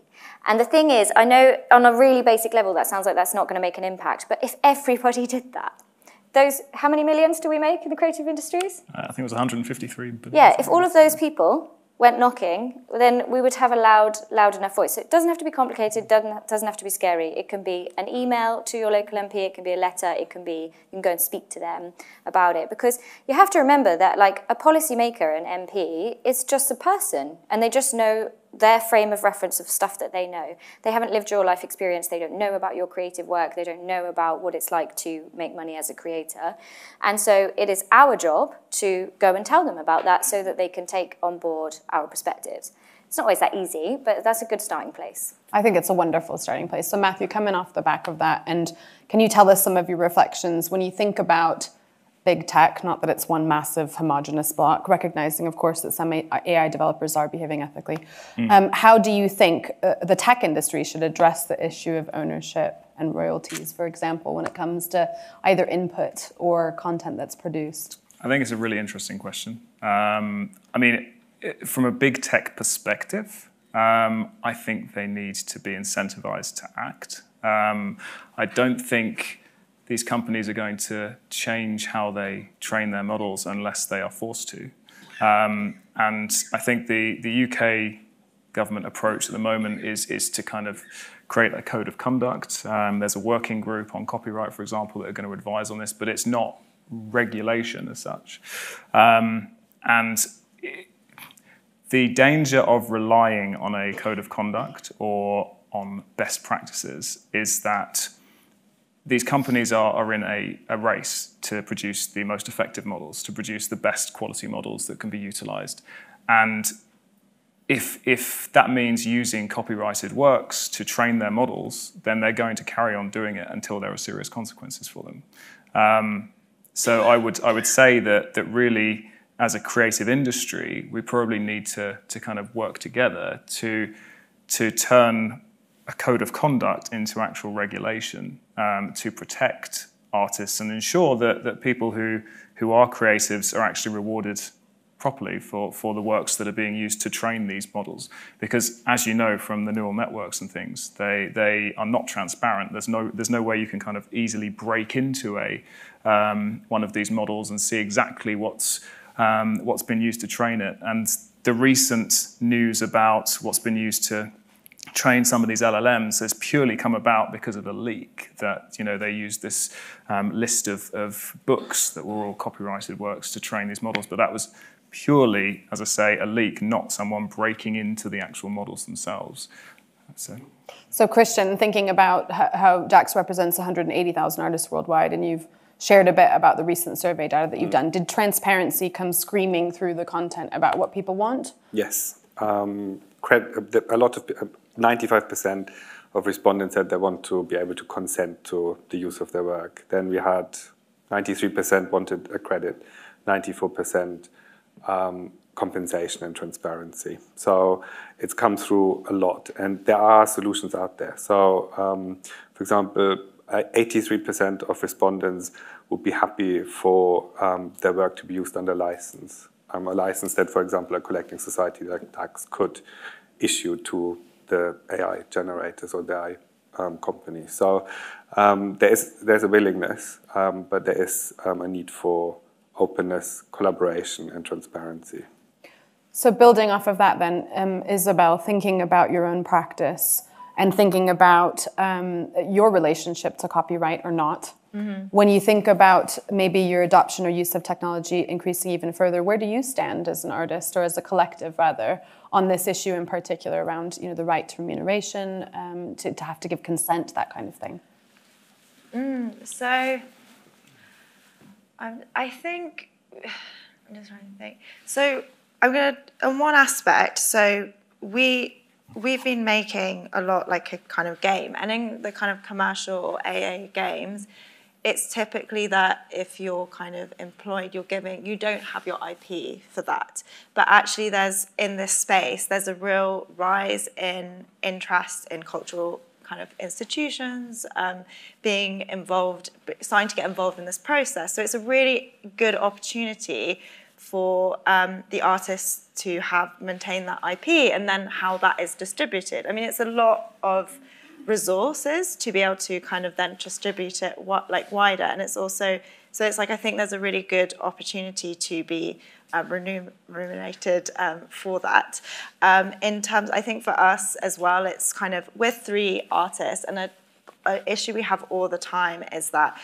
And the thing is, I know on a really basic level that sounds like that's not going to make an impact, but if everybody did that, those how many millions do we make in the creative industries? Uh, I think it was 153. But Yeah, if all of those people went knocking, then we would have a loud, loud enough voice. So it doesn't have to be complicated, doesn't, doesn't have to be scary. It can be an email to your local MP, it can be a letter, it can be, you can go and speak to them about it. Because you have to remember that like a policymaker, an MP, is just a person and they just know their frame of reference of stuff that they know. They haven't lived your life experience, they don't know about your creative work, they don't know about what it's like to make money as a creator. And so it is our job to go and tell them about that so that they can take on board our perspectives. It's not always that easy, but that's a good starting place. I think it's a wonderful starting place. So, Matthew, coming off the back of that, and can you tell us some of your reflections when you think about big tech, not that it's one massive homogenous block, recognizing, of course, that some AI developers are behaving ethically. Um, how do you think uh, the tech industry should address the issue of ownership and royalties, for example, when it comes to either input or content that's produced? I think it's a really interesting question. Um, I mean, it, from a big tech perspective, um, I think they need to be incentivized to act. Um, I don't think these companies are going to change how they train their models unless they are forced to. Um, and I think the, the UK government approach at the moment is is to kind of create a code of conduct. Um, there's a working group on copyright, for example, that are going to advise on this, but it's not regulation as such. Um, and the danger of relying on a code of conduct or on best practices is that these companies are, are in a, a, race to produce the most effective models, to produce the best quality models that can be utilized. And if, if that means using copyrighted works to train their models, then they're going to carry on doing it until there are serious consequences for them. Um, so I would, I would say that, that really, as a creative industry, we probably need to, to kind of work together to, to turn a code of conduct into actual regulation um, to protect artists and ensure that, that people who, who are creatives are actually rewarded properly for, for the works that are being used to train these models. Because as you know from the neural networks and things, they, they are not transparent. There's no, there's no way you can kind of easily break into a, um, one of these models and see exactly what's, um, what's been used to train it. And the recent news about what's been used to train some of these LLMs has purely come about because of a leak that you know they used this um, list of, of books that were all copyrighted works to train these models, but that was purely, as I say, a leak, not someone breaking into the actual models themselves. So, so Christian, thinking about how DACS represents 180,000 artists worldwide, and you've shared a bit about the recent survey data that you've mm. done. Did transparency come screaming through the content about what people want? Yes. Um, a lot of 95% of respondents said they want to be able to consent to the use of their work. Then we had 93% wanted a credit, 94% um, compensation and transparency. So it's come through a lot, and there are solutions out there. So, um, for example, 83% of respondents would be happy for um, their work to be used under license. Um, a license that, for example, a collecting society like DACS could issue to the AI generators or the AI um, companies. So um, there is there's a willingness, um, but there is um, a need for openness, collaboration, and transparency. So building off of that, then, um, Isabel, thinking about your own practice and thinking about um, your relationship to copyright or not. Mm-hmm. When you think about maybe your adoption or use of technology increasing even further, where do you stand as an artist or as a collective, rather, on this issue in particular around you know, the right to remuneration, um, to, to have to give consent, that kind of thing? Mm, so I think, I'm just trying to think. So I'm to, on one aspect, so we, we've been making a lot like a kind of game, and in the kind of commercial AA games, it's typically that if you're kind of employed, you're giving, you don't have your IP for that. But actually, there's in this space, there's a real rise in interest in cultural kind of institutions um, being involved, starting to get involved in this process. So it's a really good opportunity for um, the artists to have maintained that IP and then how that is distributed. I mean, it's a lot of resources to be able to kind of then distribute it what like wider and it's also so it's like I think there's a really good opportunity to be um, remunerated um, for that. Um, in terms, I think for us as well, it's kind of we're three artists, and a, a issue we have all the time is that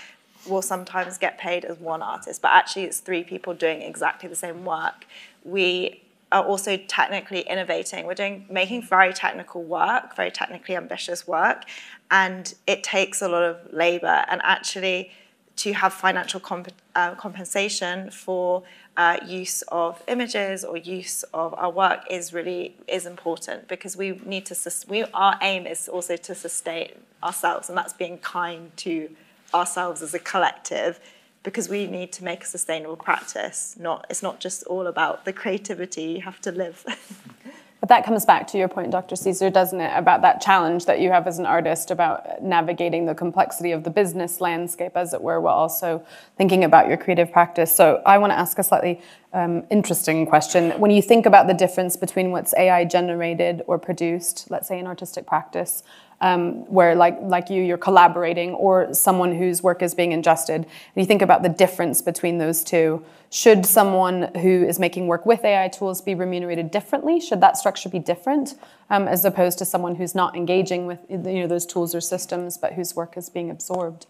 we'll sometimes get paid as one artist, but actually it's three people doing exactly the same work. We are also technically innovating. We're doing making very technical work, very technically ambitious work, and it takes a lot of labor. And actually, to have financial comp- uh, compensation for uh, use of images or use of our work is really is important because we need to we our aim is also to sustain ourselves and that's being kind to ourselves as a collective because we need to make a sustainable practice. Not, it's not just all about the creativity, you have to live. but that comes back to your point, Dr. Caesar, doesn't it, about that challenge that you have as an artist about navigating the complexity of the business landscape, as it were, while also thinking about your creative practice. So I want to ask a slightly um, interesting question. When you think about the difference between what's AI generated or produced, let's say in artistic practice, um, where like like you, you're collaborating, or someone whose work is being ingested. And you think about the difference between those two. Should someone who is making work with AI tools be remunerated differently? Should that structure be different, um, as opposed to someone who's not engaging with you know those tools or systems, but whose work is being absorbed?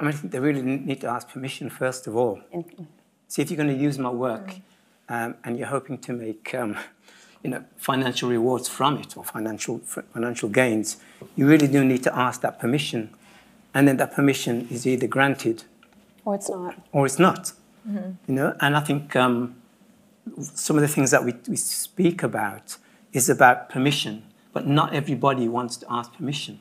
I mean, I think they really need to ask permission first of all. See, if you're going to use my work um, and you're hoping to make um, you know, financial rewards from it or financial, financial gains, you really do need to ask that permission. And then that permission is either granted or it's not. Or it's not. Mm-hmm. You know, and I think um, some of the things that we, we speak about is about permission, but not everybody wants to ask permission.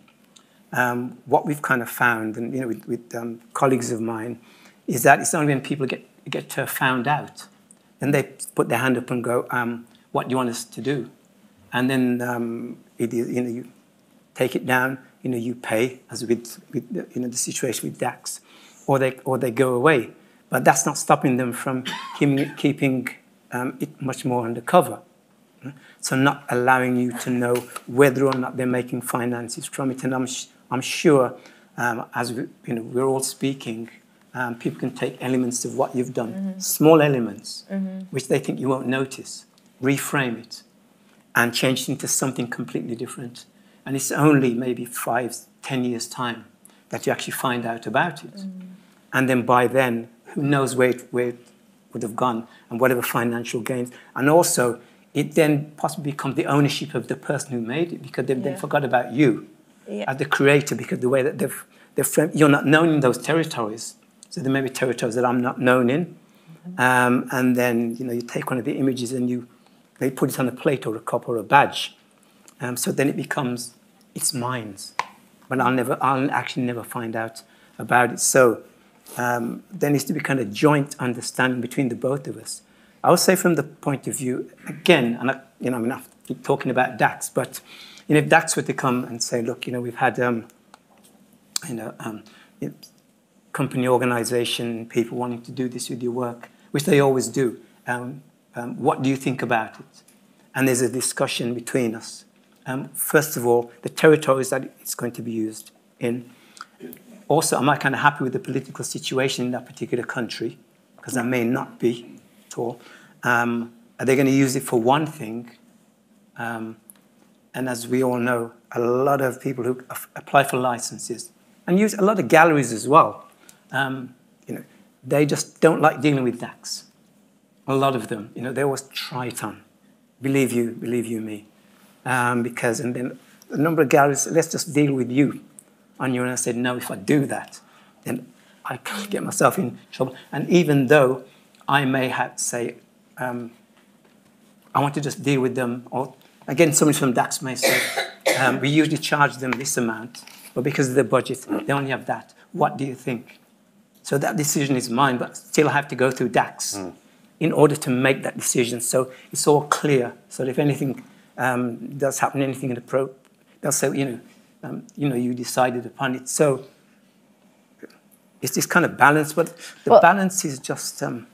Um, what we've kind of found, and you know, with, with um, colleagues of mine, is that it's only when people get get uh, found out, then they put their hand up and go, um, "What do you want us to do?" And then um, it, you know you take it down. You know you pay, as with, with you know the situation with DACS, or they or they go away. But that's not stopping them from keeping, keeping um, it much more undercover. So not allowing you to know whether or not they're making finances from it. And I'm, I'm sure, um, as we, you know, we're all speaking, um, people can take elements of what you've done, mm-hmm. small elements, mm-hmm. which they think you won't notice, reframe it, and change it into something completely different. And it's only maybe five, ten years' time that you actually find out about it. Mm-hmm. And then by then, who knows where it, where it would have gone and whatever financial gains. And also, it then possibly becomes the ownership of the person who made it because they've yeah. then forgot about you yeah. as the creator because the way that they've, they've you're not known in those territories. So there may be territories that I'm not known in. Mm-hmm. Um, and then, you know, you take one of the images and you, they put it on a plate or a cup or a badge. Um, so then it becomes, it's mine. But I'll never, I'll actually never find out about it. So um, there needs to be kind of joint understanding between the both of us. I would say from the point of view, again, and I, you know, I mean, I keep talking about DACS, but you know, if DACS were to come and say, look, you know, we've had, um, you know, um, company organization, people wanting to do this with your work, which they always do. Um, um, what do you think about it? And there's a discussion between us. Um, first of all, the territories that it's going to be used in also, am I kind of happy with the political situation in that particular country? Because I may not be at all. Um, are they going to use it for one thing? Um, and as we all know, a lot of people who apply for licenses and use a lot of galleries as well, um, you know, they just don't like dealing with DACS. A lot of them, you know, they always try it on. Believe you, believe you me. Um, because, and then a number of galleries, let's just deal with you on you. And I said, no, if I do that, then I can get myself in trouble. And even though I may have to say, um, I want to just deal with them, or again, somebody from DACS may say, um, we usually charge them this amount, but because of the budget, they only have that. What do you think? So that decision is mine, but still I have to go through DACS mm. In order to make that decision. So it's all clear. So if anything um, does happen, anything in the pro, they'll say, you know, um, you know, you decided upon it. So it's this kind of balance, but the well, balance is just. Um,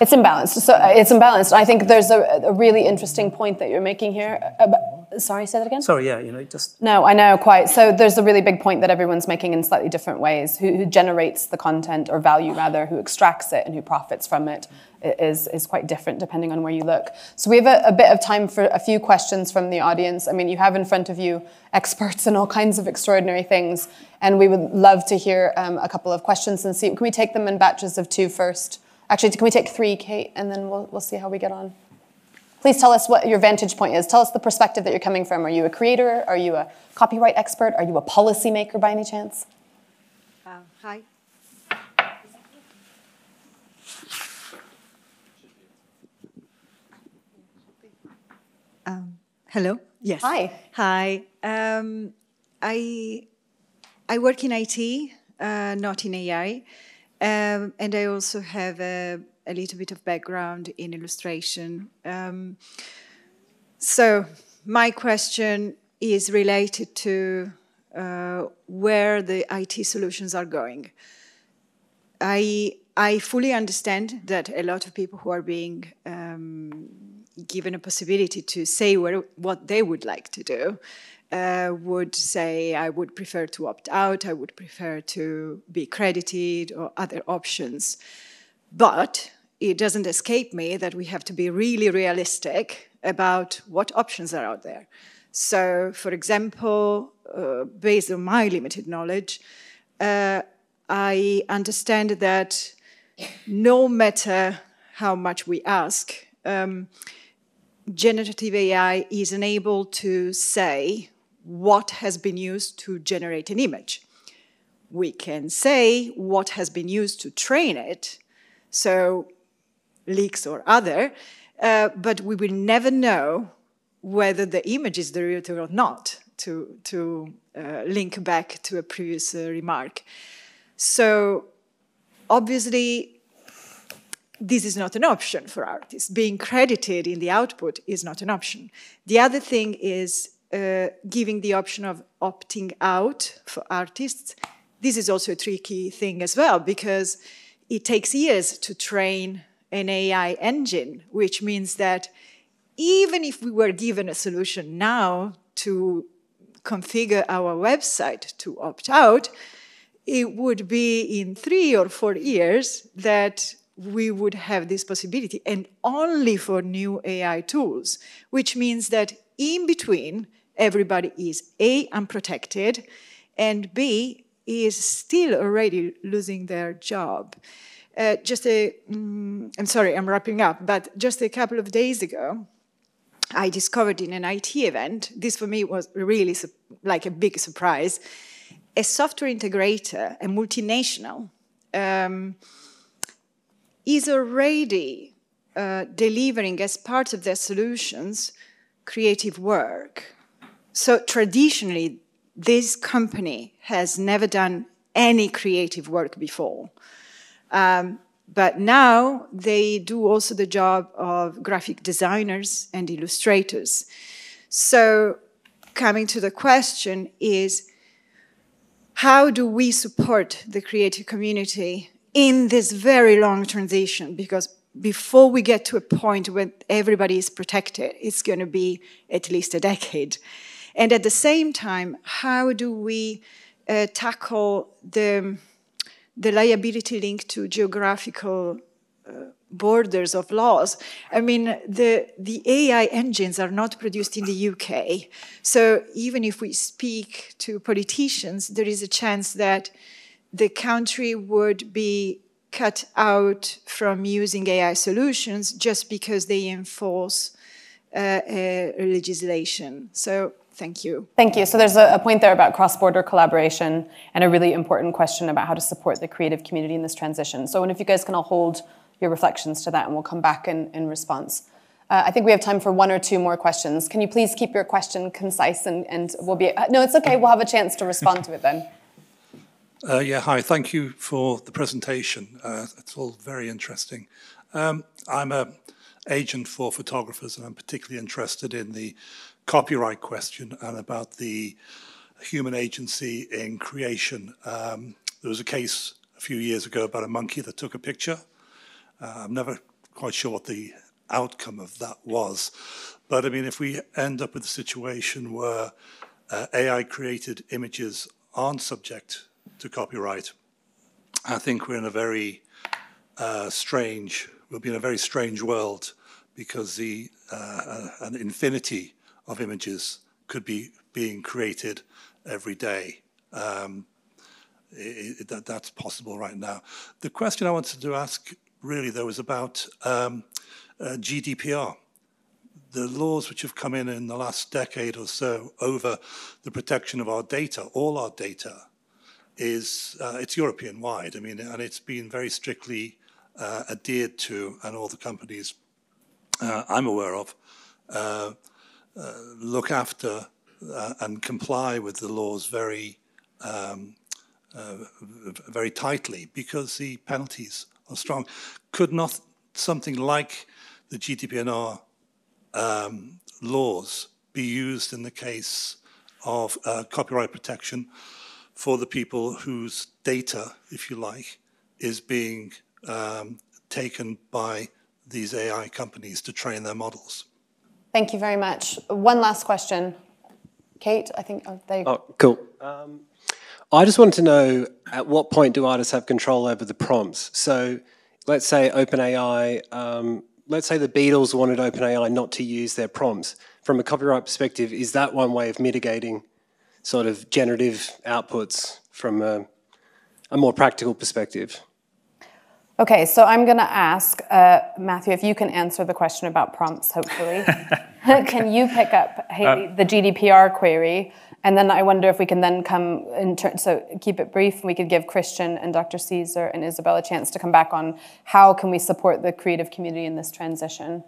it's imbalanced. So uh, it's imbalanced. I think there's a, a, really interesting point that you're making here. About, sorry, say that again. Sorry, yeah, you know, just. No, I know quite. So there's a really big point that everyone's making in slightly different ways. Who, who generates the content or value rather, who extracts it and who profits from it is, is quite different depending on where you look. So we have a, a, bit of time for a few questions from the audience. I mean, you have in front of you experts in all kinds of extraordinary things, and we would love to hear um, a couple of questions and see. Can we take them in batches of two first? Actually, can we take three, Kate, and then we'll, we'll see how we get on. Please tell us what your vantage point is. Tell us the perspective that you're coming from. Are you a creator? Are you a copyright expert? Are you a policymaker by any chance? Uh, hi, Um, hello. Yes. Hi. Hi. Um, I I work in IT, uh, not in AI, um, and I also have a, a, little bit of background in illustration. Um, so my question is related to uh, where the IT solutions are going. I I fully understand that a lot of people who are being um, given a possibility to say where, what they would like to do, uh, would say, I would prefer to opt out, I would prefer to be credited, or other options. But it doesn't escape me that we have to be really realistic about what options are out there. So, for example, uh, based on my limited knowledge, uh, I understand that no matter how much we ask, um, generative AI is unable to say what has been used to generate an image. We can say what has been used to train it, so leaks or other, uh, but we will never know whether the image is derivative or not, to, to uh, link back to a previous uh, remark. So obviously, this is not an option for artists. Being credited in the output is not an option. The other thing is uh, giving the option of opting out for artists. This is also a tricky thing as well because it takes years to train an AI engine, which means that even if we were given a solution now to configure our website to opt out, it would be in three or four years that we would have this possibility, and only for new AI tools, which means that in between, everybody is A, unprotected, and B, is still already losing their job. Uh, just a, mm, I'm sorry, I'm wrapping up, but just a couple of days ago, I discovered in an IT event, this for me was really like a big surprise, a software integrator, a multinational, um, is already uh, delivering as part of their solutions creative work. So traditionally, this company has never done any creative work before. Um, but now they do also the job of graphic designers and illustrators. So coming to the question is, how do we support the creative community in this very long transition? Because before we get to a point where everybody is protected, it's going to be at least a decade. And at the same time, how do we uh, tackle the the liability linked to geographical uh, borders of laws. I mean, the, the AI engines are not produced in the UK. So even if we speak to politicians, there is a chance that the country would be cut out from using AI solutions just because they enforce uh, legislation. So Thank you. Thank you. So there's a, a point there about cross-border collaboration and a really important question about how to support the creative community in this transition. So if you guys can all hold your reflections to that and we'll come back in, in response. Uh, I think we have time for one or two more questions. Can you please keep your question concise and, and we'll be, no, it's okay, we'll have a chance to respond to it then. Uh, yeah, hi, thank you for the presentation. Uh, it's all very interesting. Um, I'm a agent for photographers and I'm particularly interested in the copyright question and about the human agency in creation. Um, there was a case a few years ago about a monkey that took a picture. Uh, I'm never quite sure what the outcome of that was. But I mean, if we end up with a situation where uh, AI created images aren't subject to copyright, I think we're in a very uh, strange, we'll be in a very strange world because the uh, an infinity of images could be being created every day. Um, it, it, that, that's possible right now. The question I wanted to ask really though is about um, uh, GDPR. The laws which have come in in the last decade or so over the protection of our data, all our data, is uh, it's European wide. I mean, and it's been very strictly uh, adhered to, and all the companies uh, I'm aware of uh, look after uh, and comply with the laws very, um, uh, very tightly because the penalties are strong. Could not something like the GDPR um, laws be used in the case of uh, copyright protection for the people whose data, if you like, is being um, taken by these AI companies to train their models. Thank you very much. One last question. Kate, I think oh, they. Oh, cool. Um, I just wanted to know at what point do artists have control over the prompts? So let's say OpenAI, um, let's say the Beatles wanted OpenAI not to use their prompts. From a copyright perspective, is that one way of mitigating sort of generative outputs from a, a more practical perspective? Okay, so I'm going to ask uh, Matthew if you can answer the question about prompts, hopefully. can you pick up Hayleigh, uh, the GDPR query? And then I wonder if we can then come in turn, so keep it brief. We could give Christian and Dr. Caesar and Isabel a chance to come back on how can we support the creative community in this transition.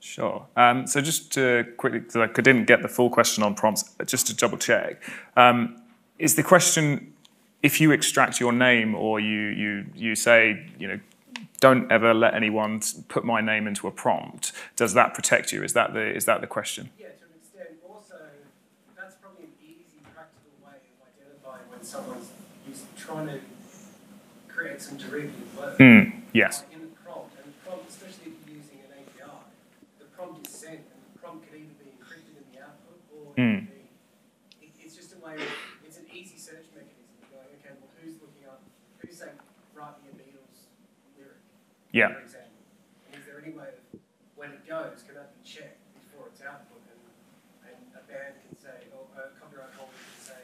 Sure. Um, so just to quickly, because I didn't get the full question on prompts, just to double check, um, is the question if you extract your name or you, you, you say, you know, don't ever let anyone put my name into a prompt, does that protect you? Is that the, is that the question? Yeah, to an extent. Also, that's probably an easy, practical way of identifying when someone's trying to create some derivative work. Mm, yes. Like in the prompt, and the prompt, especially if you're using an API, the prompt is sent, and the prompt can either be encrypted in the output or mm. Yeah. And is there any way that when it goes, can that be checked before it's output? And, and a band can say, or a copyright holder can say,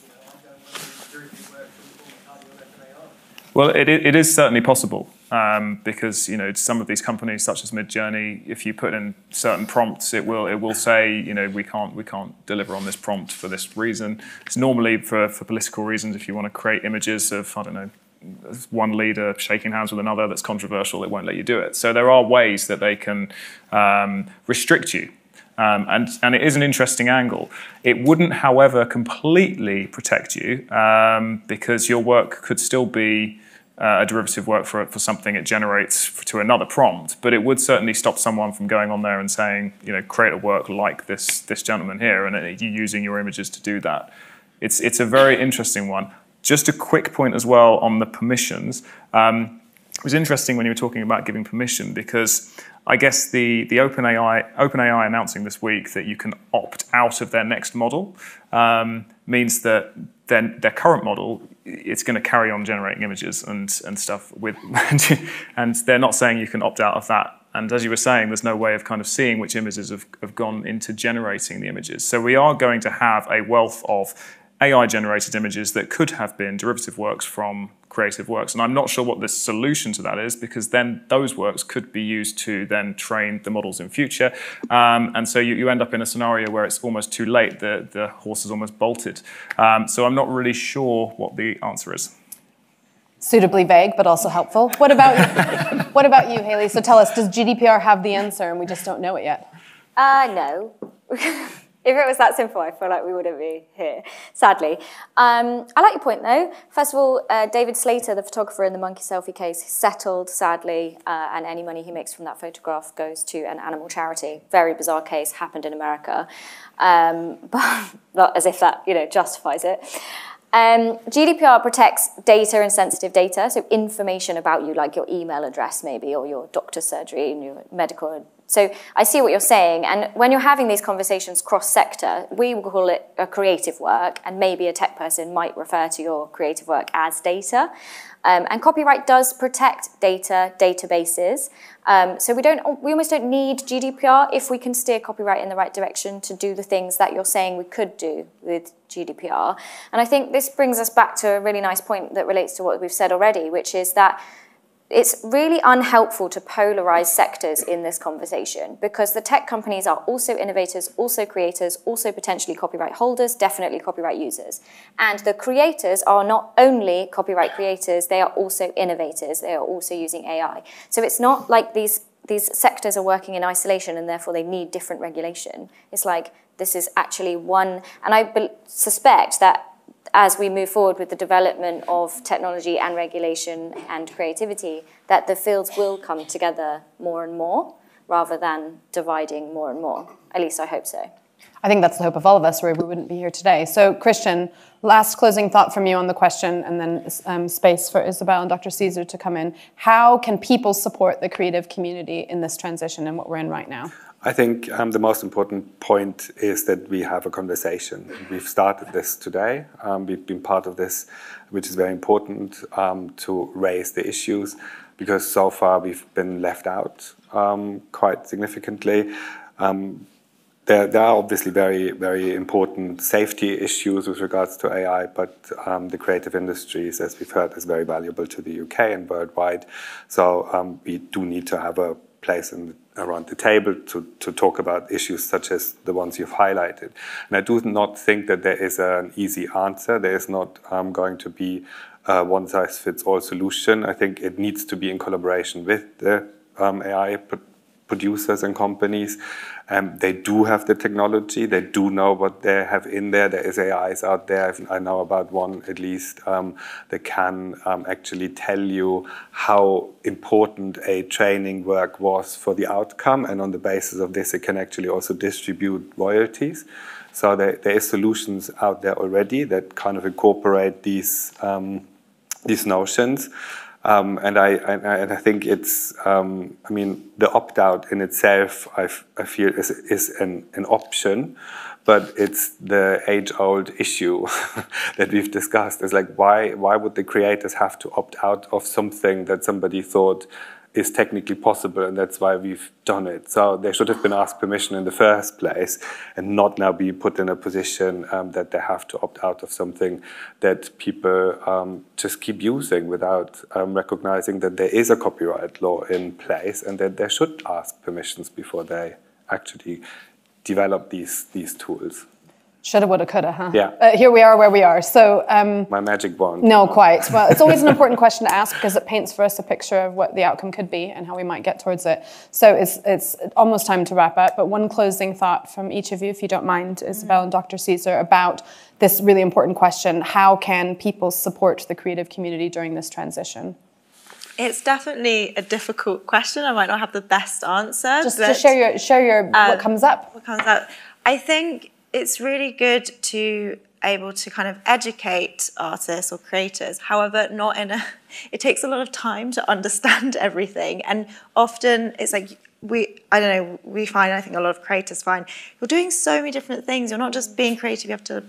you know, I don't want to do derivative work from Paul McCartney on OpenAI. Well, it, it is certainly possible um, because you know some of these companies, such as Midjourney, if you put in certain prompts, it will it will say you know we can't we can't deliver on this prompt for this reason. It's normally for for political reasons. If you want to create images of I don't know one leader shaking hands with another that's controversial, it won't let you do it. So there are ways that they can um, restrict you. Um, and, and it is an interesting angle. It wouldn't, however, completely protect you um, because your work could still be uh, a derivative work for, for something it generates to another prompt, but it would certainly stop someone from going on there and saying, you know, create a work like this, this gentleman here, and you using your images to do that. It's, it's a very interesting one. Just a quick point as well on the permissions. Um, it was interesting when you were talking about giving permission because I guess the, the OpenAI, OpenAI announcing this week that you can opt out of their next model um, means that their, their current model, it's going to carry on generating images and, and stuff with, and they're not saying you can opt out of that. And as you were saying, there's no way of kind of seeing which images have, have gone into generating the images. So we are going to have a wealth of AI generated images that could have been derivative works from creative works. And I'm not sure what the solution to that is because then those works could be used to then train the models in future. Um, and so you, you, end up in a scenario where it's almost too late, the, the horse is almost bolted. Um, so I'm not really sure what the answer is. Suitably vague, but also helpful. What about you? what about you, Hayleigh? So tell us, does GDPR have the answer and we just don't know it yet? Uh, no. If it was that simple, I feel like we wouldn't be here, sadly. Um, I like your point, though. First of all, uh, David Slater, the photographer in the monkey selfie case, settled, sadly, uh, and any money he makes from that photograph goes to an animal charity. Very bizarre case, happened in America. Um, but not as if that, you know, justifies it. Um, GDPR protects data and sensitive data, so information about you, like your email address maybe, or your doctor's surgery and your medical so I see what you're saying, and when you're having these conversations cross-sector, we will call it a creative work, and maybe a tech person might refer to your creative work as data. Um, and copyright does protect data databases. Um, so we don't, we almost don't need GDPR if we can steer copyright in the right direction to do the things that you're saying we could do with GDPR. And I think this brings us back to a really nice point that relates to what we've said already, which is that it's really unhelpful to polarize sectors in this conversation because the tech companies are also innovators, also creators, also potentially copyright holders, definitely copyright users. And the creators are not only copyright creators, they are also innovators, they are also using AI. So it's not like these, these sectors are working in isolation and therefore they need different regulation. It's like this is actually one, and I suspect that as we move forward with the development of technology and regulation and creativity, that the fields will come together more and more rather than dividing more and more. At least I hope so. I think that's the hope of all of us, or we wouldn't be here today. So, Christian, last closing thought from you on the question, and then um, space for Isabel and Dr. Caesar to come in. How can people support the creative community in this transition and what we're in right now? I think um, the most important point is that we have a conversation. We've started this today. Um, we've been part of this, which is very important um, to raise the issues because so far we've been left out um, quite significantly. Um, there, there, are obviously very, very important safety issues with regards to AI, but um, the creative industries, as we've heard, is very valuable to the UK and worldwide. So we do need to have a place in the around the table to, to talk about issues such as the ones you've highlighted. And I do not think that there is an easy answer. There is not um, going to be a one size fits all solution. I think it needs to be in collaboration with the um, AI producers and companies. Um, they do have the technology. They do know what they have in there. There is AIs out there. I know about one at least um, that can um, actually tell you how important a training work was for the outcome, and on the basis of this, it can actually also distribute royalties. So there, there is solutions out there already that kind of incorporate these um, these notions. Um, and I, and I think it's um, I mean the opt out in itself I, I feel is, is an, an option, but it's the age old issue that we've discussed. Is like why why would the creators have to opt out of something that somebody thought is technically possible, and that's why we've done it. So they should have been asked permission in the first place, and not now be put in a position um, that they have to opt out of something that people um, just keep using without um, recognizing that there is a copyright law in place, and that they should ask permissions before they actually develop these these tools. Shoulda, woulda, coulda, huh? Yeah. Uh, here we are where we are. So. Um, My magic wand. No, quite. Well, it's always an important question to ask because it paints for us a picture of what the outcome could be and how we might get towards it. So it's, it's almost time to wrap up. But one closing thought from each of you, if you don't mind, Isabel and Dr. Caesar, about this really important question How can people support the creative community during this transition? It's definitely a difficult question. I might not have the best answer. Just, just share your share your what um, comes up. What comes up? I think it's really good to able to kind of educate artists or creators. However not in a it takes a lot of time to understand everything. And often it's like we i don't know we find i think a lot of creators find you're doing so many different things. You're not just being creative. You have to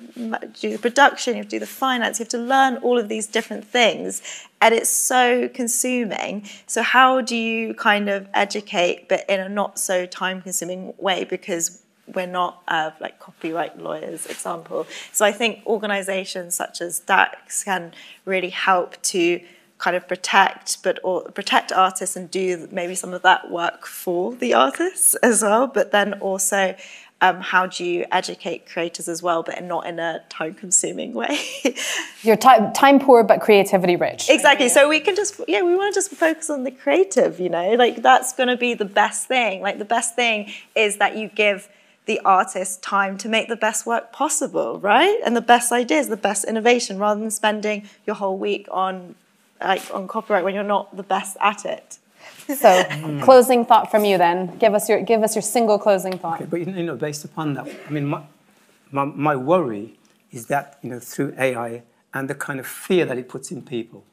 do the production you have to do the finance you have to learn all of these different things. And it's so consuming. So how do you kind of educate but in a not so time consuming way? Because we're not uh, like copyright lawyers, example. So I think organisations such as DACS can really help to kind of protect, but or protect artists and do maybe some of that work for the artists as well. But then also, um, how do you educate creators as well, but not in a time-consuming way? You're time, time poor, but creativity rich. Exactly. So we can just yeah, we want to just focus on the creative. You know, like that's going to be the best thing. Like the best thing is that you give the artist time to make the best work possible, right? And the best ideas, the best innovation, rather than spending your whole week on like on copyright when you're not the best at it. So, hmm. closing thought from you then. Give us your give us your single closing thought. Okay, but you know, based upon that, I mean, my, my, my worry is that you know through AI and the kind of fear that it puts in people,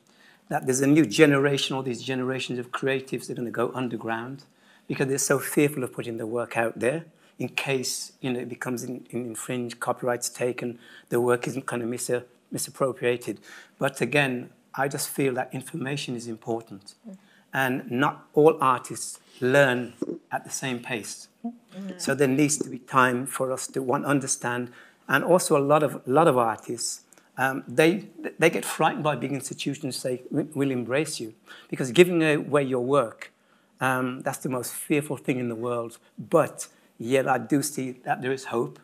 that there's a new generation, all these generations of creatives that are going to go underground because they're so fearful of putting their work out there in case you know it becomes in, in infringed, copyrights taken, the work isn't kind of mis misappropriated. But again, I just feel that information is important, mm. and not all artists learn at the same pace. Mm. So there needs to be time for us to one understand, and also a lot of a lot of artists. Um, they they get frightened by big institutions say we'll embrace you because giving away your work um, that's the most fearful thing in the world. But yet I do see that there is hope,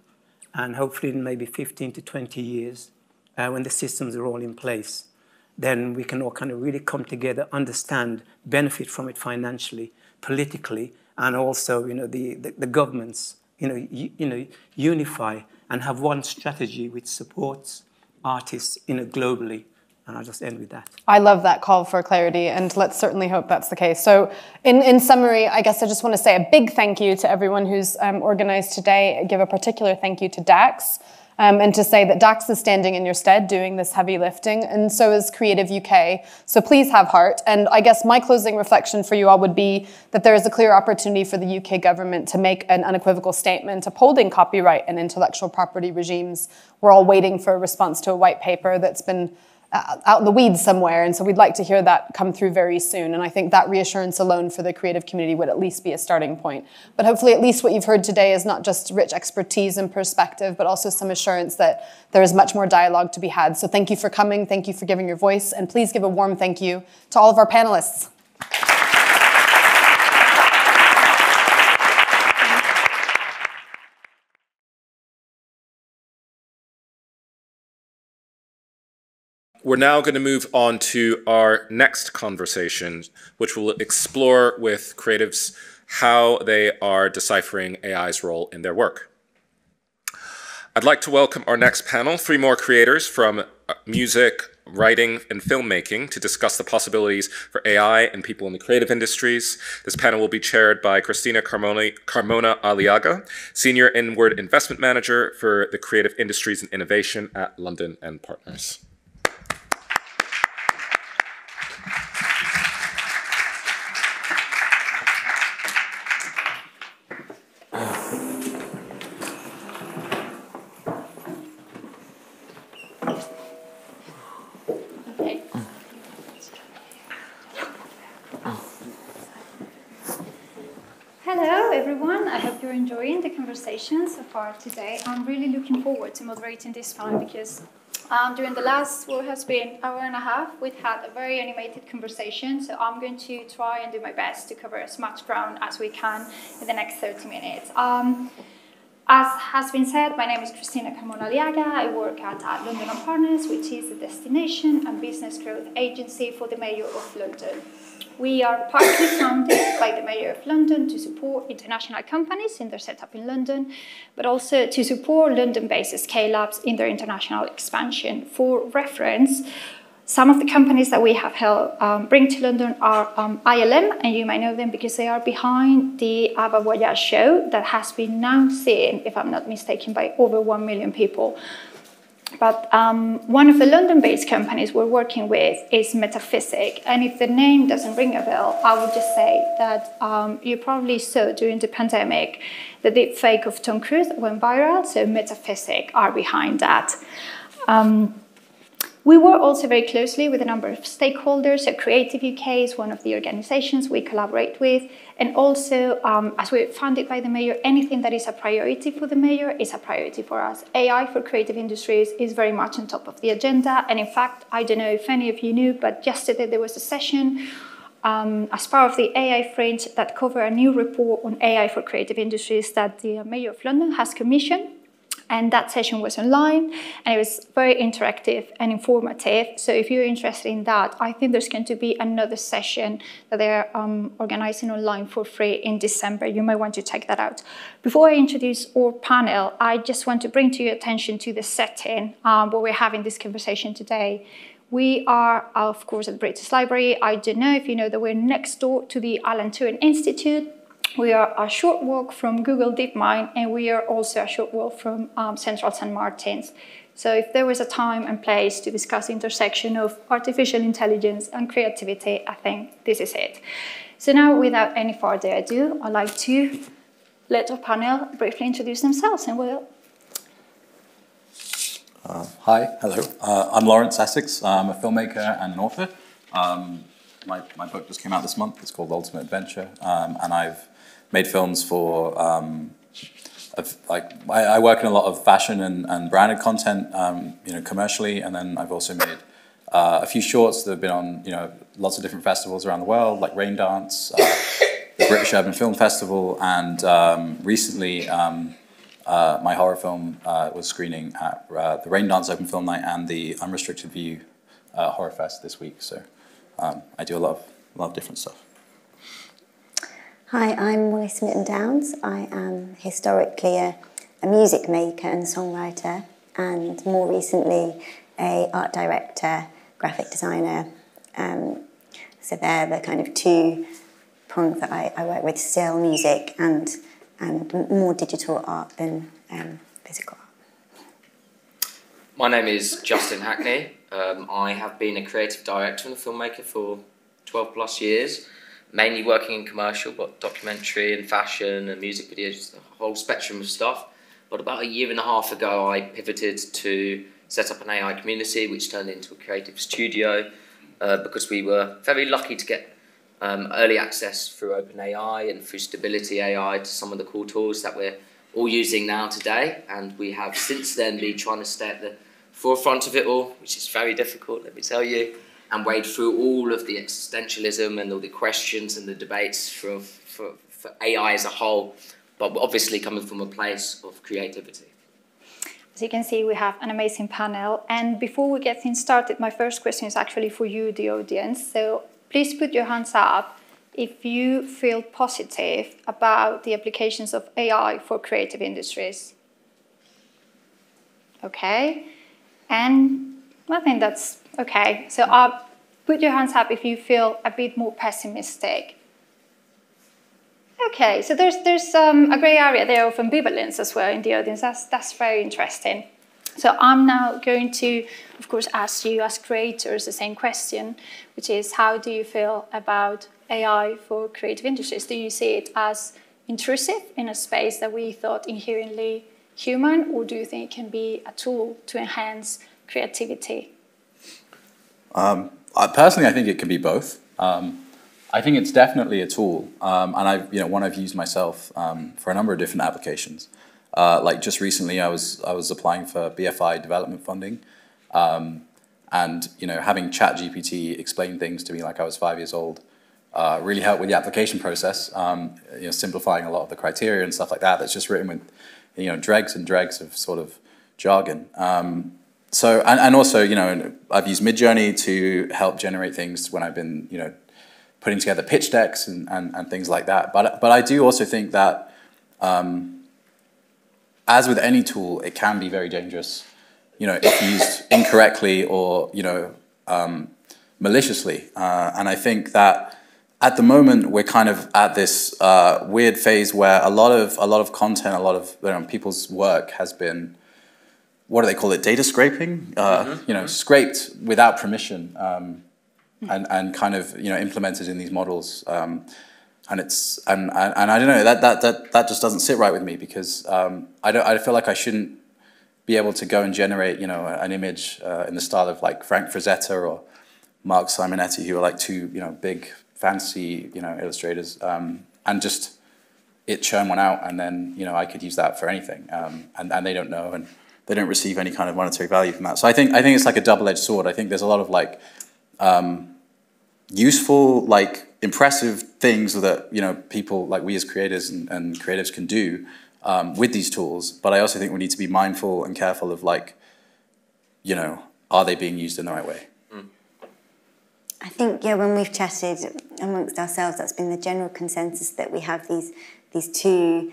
and hopefully in maybe 15 to 20 years, uh, when the systems are all in place, then we can all kind of really come together, understand, benefit from it financially, politically, and also, you know, the, the, the governments, you know, you, you know, unify and have one strategy which supports artists, you know, globally And I'll just end with that. I love that call for clarity, and let's certainly hope that's the case. So, in, in summary, I guess I just want to say a big thank you to everyone who's um, organized today. Give a particular thank you to DACS, um, and to say that DACS is standing in your stead doing this heavy lifting, and so is Creative UK. So please have heart. And I guess my closing reflection for you all would be that there is a clear opportunity for the UK government to make an unequivocal statement upholding copyright and intellectual property regimes. We're all waiting for a response to a white paper that's been Uh, out in the weeds somewhere. And so we'd like to hear that come through very soon. And I think that reassurance alone for the creative community would at least be a starting point. But hopefully, at least what you've heard today is not just rich expertise and perspective, but also some assurance that there is much more dialogue to be had. So thank you for coming. Thank you for giving your voice. And please give a warm thank you to all of our panelists. We're now going to move on to our next conversation, which will explore with creatives how they are deciphering AI's role in their work. I'd like to welcome our next panel, three more creators from uh, music, writing, and filmmaking to discuss the possibilities for AI and people in the creative industries. This panel will be chaired by Cristina Carmona, Carmona Aliaga, Senior Inward Investment Manager for the Creative Industries and Innovation at London and Partners. Far today. I'm really looking forward to moderating this panel because um, during the last, what has been hour and a half, we've had a very animated conversation. So I'm going to try and do my best to cover as much ground as we can in the next 30 minutes. Um, as has been said, my name is Cristina Carmona Aliaga. I work at, at London and Partners, which is a destination and business growth agency for the Mayor of London. We are partly funded by the Mayor of London to support international companies in their setup in London, but also to support London-based scale-ups in their international expansion. For reference, some of the companies that we have helped um, bring to London are um, ILM, and you might know them because they are behind the ABBA Voyage show that has been now seen, if I'm not mistaken, by over 1 million people. But um, one of the London-based companies we're working with is Metaphysic. And if the name doesn't ring a bell, I would just say that um, you probably saw during the pandemic the deep fake of Tom Cruise went viral, so Metaphysic are behind that. Um, we work also very closely with a number of stakeholders. So Creative UK is one of the organizations we collaborate with. And also, um, as we're funded by the mayor, anything that is a priority for the mayor is a priority for us. AI for creative industries is very much on top of the agenda. And in fact, I don't know if any of you knew, but yesterday there was a session um, as part of the AI Fringe that covered a new report on AI for creative industries that the Mayor of London has commissioned and that session was online and it was very interactive and informative. So if you're interested in that, I think there's going to be another session that they're um, organizing online for free in December. You might want to check that out. Before I introduce our panel, I just want to bring to your attention to the setting um, where we're having this conversation today. We are, of course, at the British Library. I don't know if you know that we're next door to the Alan Turing Institute, we are a short walk from Google DeepMind, and we are also a short walk from um, Central St. Martin's. So if there was a time and place to discuss the intersection of artificial intelligence and creativity, I think this is it. So now, without any further ado, I'd like to let our panel briefly introduce themselves, and we'll uh, hi, hello. Uh, I'm Lawrence Essex. I'm a filmmaker and an author. Um, my, my book just came out this month. It's called Ultimate Adventure, um, and I've made films for um, like I, I, work in a lot of fashion and, and branded content, um, you know, commercially, and then I've also made uh, a few shorts that have been on, you know, lots of different festivals around the world, like Raindance, uh, the British Urban Film Festival, and um, recently um, uh, my horror film uh, was screening at uh, the Raindance Open Film Night and the Unrestricted View uh, Horror Fest this week. So um, I do a lot of, a lot of different stuff. Hi, I'm Molly Smitten-Downes. I am historically a, a, music maker and songwriter, and more recently, a art director, graphic designer. Um, so they're the kind of two prongs that I, I work with: still music and and more digital art than um, physical art. My name is Justin Hackney. Um, I have been a creative director and a filmmaker for 12 plus years, mainly working in commercial, but documentary and fashion and music videos, a whole spectrum of stuff. But about a year and a half ago, I pivoted to set up an AI community, which turned into a creative studio uh, because we were very lucky to get um, early access through OpenAI and through Stability AI to some of the cool tools that we're all using now today. And we have since then been trying to stay at the forefront of it all, which is very difficult, let me tell you, and wade through all of the existentialism and all the questions and the debates for, for, for AI as a whole, but obviously coming from a place of creativity. As you can see, we have an amazing panel. And before we get things started, my first question is actually for you, the audience. So please put your hands up if you feel positive about the applications of AI for creative industries. Okay. And I think that's okay. So uh, put your hands up if you feel a bit more pessimistic. Okay, so there's, there's um, a grey area there of ambivalence as well in the audience. That's, that's very interesting. So I'm now going to, of course, ask you as creators the same question, which is how do you feel about AI for creative industries? Do you see it as intrusive in a space that we thought inherently human, or do you think it can be a tool to enhance creativity? Um, I, personally, I think it can be both. Um, I think it's definitely a tool, um, and I, you know, one I've used myself um, for a number of different applications. Uh, like just recently, I was I was applying for BFI development funding, um, and you know, having ChatGPT explain things to me like I was five years old uh, really helped with the application process. Um, you know, simplifying a lot of the criteria and stuff like that. That's just written with, you know, dregs and dregs of sort of jargon. Um, so and, and also, you know, I've used Midjourney to help generate things when I've been, you know, putting together pitch decks and, and, and things like that. But, but I do also think that, um, as with any tool, it can be very dangerous, you know, if used incorrectly or, you know, um, maliciously. Uh, and I think that at the moment we're kind of at this uh, weird phase where a lot of a lot of content, a lot of you know, people's work has been what do they call it? Data scraping. Uh, mm-hmm. You know, scraped without permission. Um, and, and kind of you know implemented in these models. Um, and it's and, and, and I don't know that, that that that just doesn't sit right with me because um, I don't I feel like I shouldn't be able to go and generate you know an image uh, in the style of like Frank Frazetta or Marc Simonetti who are like two you know big fancy you know illustrators um, and just it churn one out and then you know I could use that for anything um, and and they don't know and they don't receive any kind of monetary value from that so I think I think it's like a double edged sword I think there's a lot of like um, useful, like impressive things that you know people like we as creators and, and creatives can do um, with these tools. But I also think we need to be mindful and careful of like, you know, are they being used in the right way? I think yeah, when we've chatted amongst ourselves, that's been the general consensus that we have these these two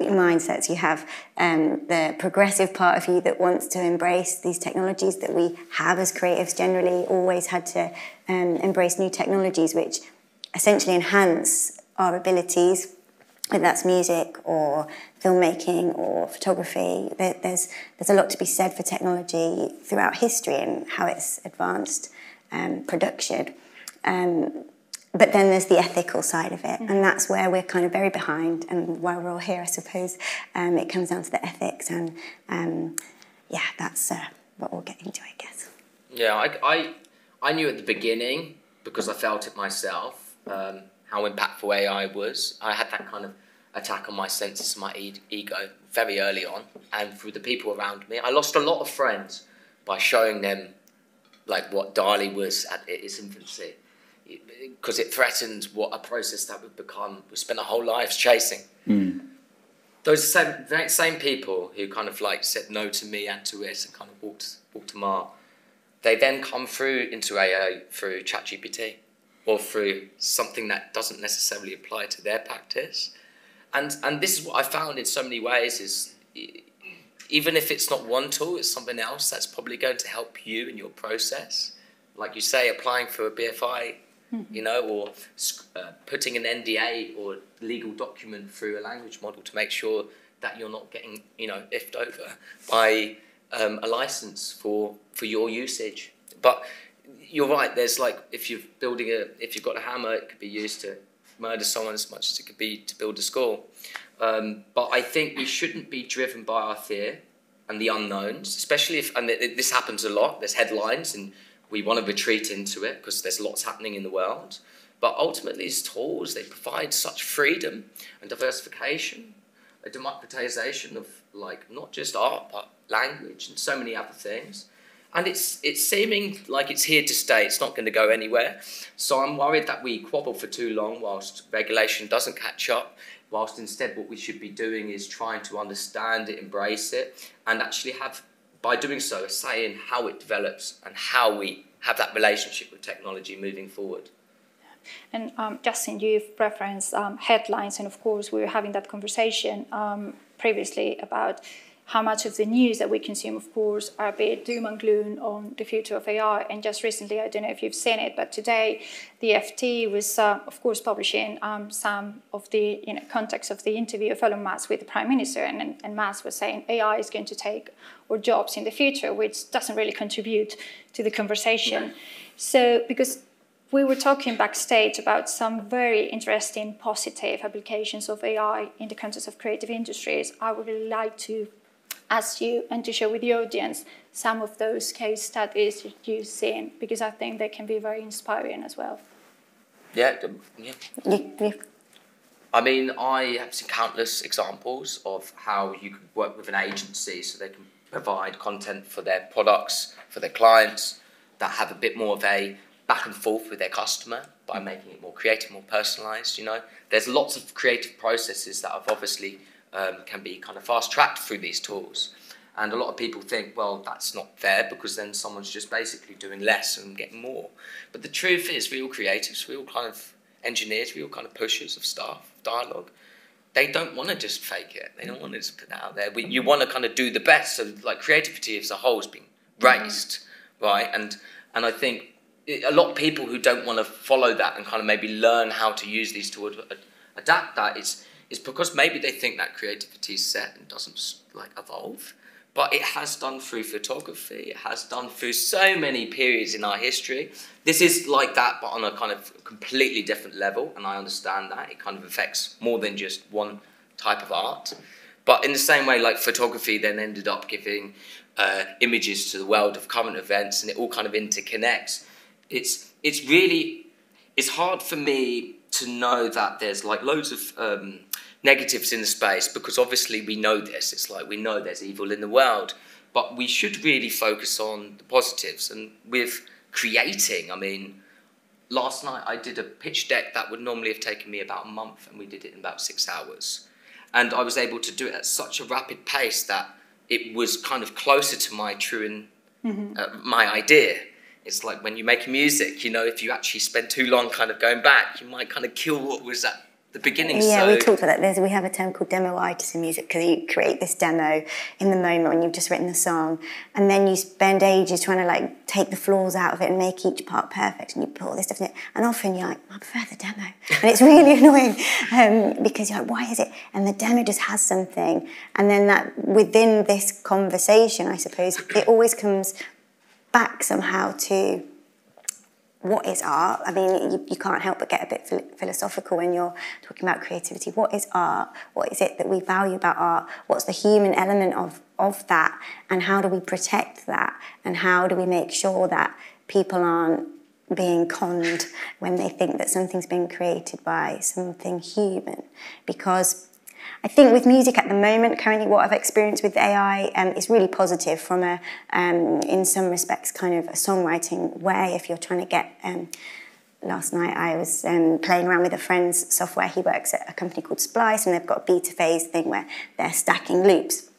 mindsets. You have um, the progressive part of you that wants to embrace these technologies that we have as creatives generally always had to um, embrace new technologies which essentially enhance our abilities, whether that's music or filmmaking or photography. There, there's, there's a lot to be said for technology throughout history and how it's advanced um, production. Um, but then there's the ethical side of it, and that's where we're kind of very behind. And while we're all here, I suppose um, it comes down to the ethics, and um, yeah, that's uh, what we'll get into, I guess. Yeah, I, I, I knew at the beginning because I felt it myself um, how impactful AI was. I had that kind of attack on my senses, my e- ego, very early on, and through the people around me. I lost a lot of friends by showing them like what DALL-E was at its infancy because it threatened what a process that we've become, we spent our whole lives chasing. Mm. Those same, same people who kind of like said no to me and to it and kind of walked, walked a mile, they then come through into AA through ChatGPT or through something that doesn't necessarily apply to their practice. And, and this is what I found in so many ways is even if it's not one tool, it's something else that's probably going to help you in your process like you say, applying for a BFI, you know, or uh, putting an NDA or legal document through a language model to make sure that you're not getting, you know, ifed over by um, a license for for your usage. But you're right. There's like if you're building a, if you've got a hammer, it could be used to murder someone as much as it could be to build a school. Um, but I think we shouldn't be driven by our fear and the unknowns, especially if and this happens a lot. There's headlines and we want to retreat into it because there's lots happening in the world. But ultimately, these tools they provide such freedom and diversification, a democratization of like not just art but language and so many other things. And it's it's seeming like it's here to stay. It's not going to go anywhere. So I'm worried that we quabble for too long whilst regulation doesn't catch up. Whilst instead, what we should be doing is trying to understand it, embrace it, and actually have by doing so, a say in how it develops and how we have that relationship with technology moving forward. And um, Justin, you've referenced um, headlines, and of course, we were having that conversation um, previously about how much of the news that we consume, of course, are a bit doom and gloom on the future of AI. And just recently, I don't know if you've seen it, but today the FT was, uh, of course, publishing um, some of the you know, context of the interview of Elon Musk with the Prime Minister. And, and Musk was saying AI is going to take our jobs in the future, which doesn't really contribute to the conversation. So, because we were talking backstage about some very interesting positive applications of AI in the context of creative industries. I would really like to ask you and to share with the audience some of those case studies you've seen because I think they can be very inspiring as well. Yeah, yeah. I mean, I have seen countless examples of how you can work with an agency so they can provide content for their products, for their clients, that have a bit more of a back and forth with their customer by making it more creative, more personalized. You know, there's lots of creative processes that I've obviously um, can be kind of fast tracked through these tools. And a lot of people think, well, that's not fair because then someone's just basically doing less and getting more. But the truth is, we all creatives, we all kind of engineers, we all kind of pushers of stuff, dialogue. They don't want to just fake it. They don't want to just put it out there. We, you want to kind of do the best. So, like creativity as a whole has been raised, right? And and I think a lot of people who don't want to follow that and kind of maybe learn how to use these tools, adapt that, it's is because maybe they think that creativity is set and doesn't like evolve. But it has done through photography, it has done through so many periods in our history. This is like that, but on a kind of completely different level, and I understand that. It kind of affects more than just one type of art. But in the same way, like photography then ended up giving uh, images to the world of current events, and it all kind of interconnects. It's, it's really, it's hard for me to know that there's like loads of um, negatives in the space because obviously we know this. It's like we know there's evil in the world, but we should really focus on the positives. And with creating, I mean, last night I did a pitch deck that would normally have taken me about a month, and we did it in about six hours. And I was able to do it at such a rapid pace that it was kind of closer to my true and mm-hmm. uh, my idea. It's like when you make music, you know, if you actually spend too long kind of going back, you might kind of kill what was at the beginning. Yeah, so... we talked about that. There's, we have a term called demoitis in music because you create this demo in the moment when you've just written the song, and then you spend ages trying to like take the flaws out of it and make each part perfect, and you put all this stuff in it, and often you're like, I prefer the demo, and it's really annoying um, because you're like, why is it? And the demo just has something, and then that within this conversation, I suppose it always comes back somehow to what is art? I mean, you, you can't help but get a bit philosophical when you're talking about creativity. What is art? What is it that we value about art? What's the human element of, of that? And how do we protect that? And how do we make sure that people aren't being conned when they think that something's been created by something human? Because I think with music at the moment, currently what I've experienced with AI um, is really positive from a, um, in some respects, kind of a songwriting way. If you're trying to get, um, last night I was um, playing around with a friend's software. He works at a company called Splice, and they've got a beta phase thing where they're stacking loops.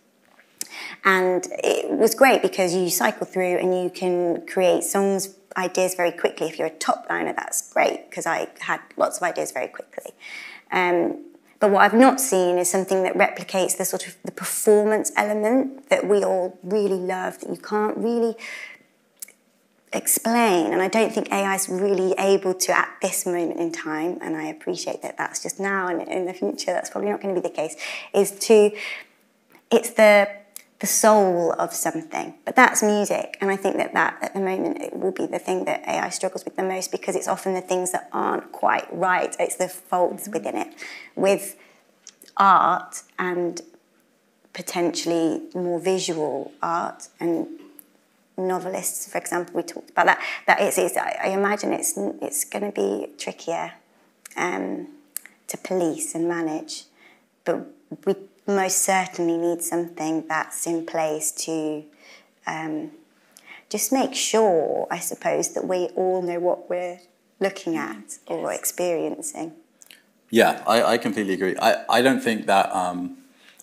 And it was great because you cycle through and you can create songs ideas very quickly. If you're a top liner, that's great because I had lots of ideas very quickly. Um, but what I've not seen is something that replicates the sort of the performance element that we all really love, that you can't really explain. And I don't think AI is really able to at this moment in time, and I appreciate that that's just now and in the future that's probably not going to be the case, is to, it's the the soul of something. But that's music, and I think that that at the moment it will be the thing that AI struggles with the most because it's often the things that aren't quite right. It's the faults within it. With art and potentially more visual art and novelists, for example, we talked about that. That is, is I imagine it's it's going to be trickier um, to police and manage, but we most certainly need something that's in place to um, just make sure, I suppose, that we all know what we're looking at or experiencing. Yeah, I, I completely agree. I, I don't think that. Um,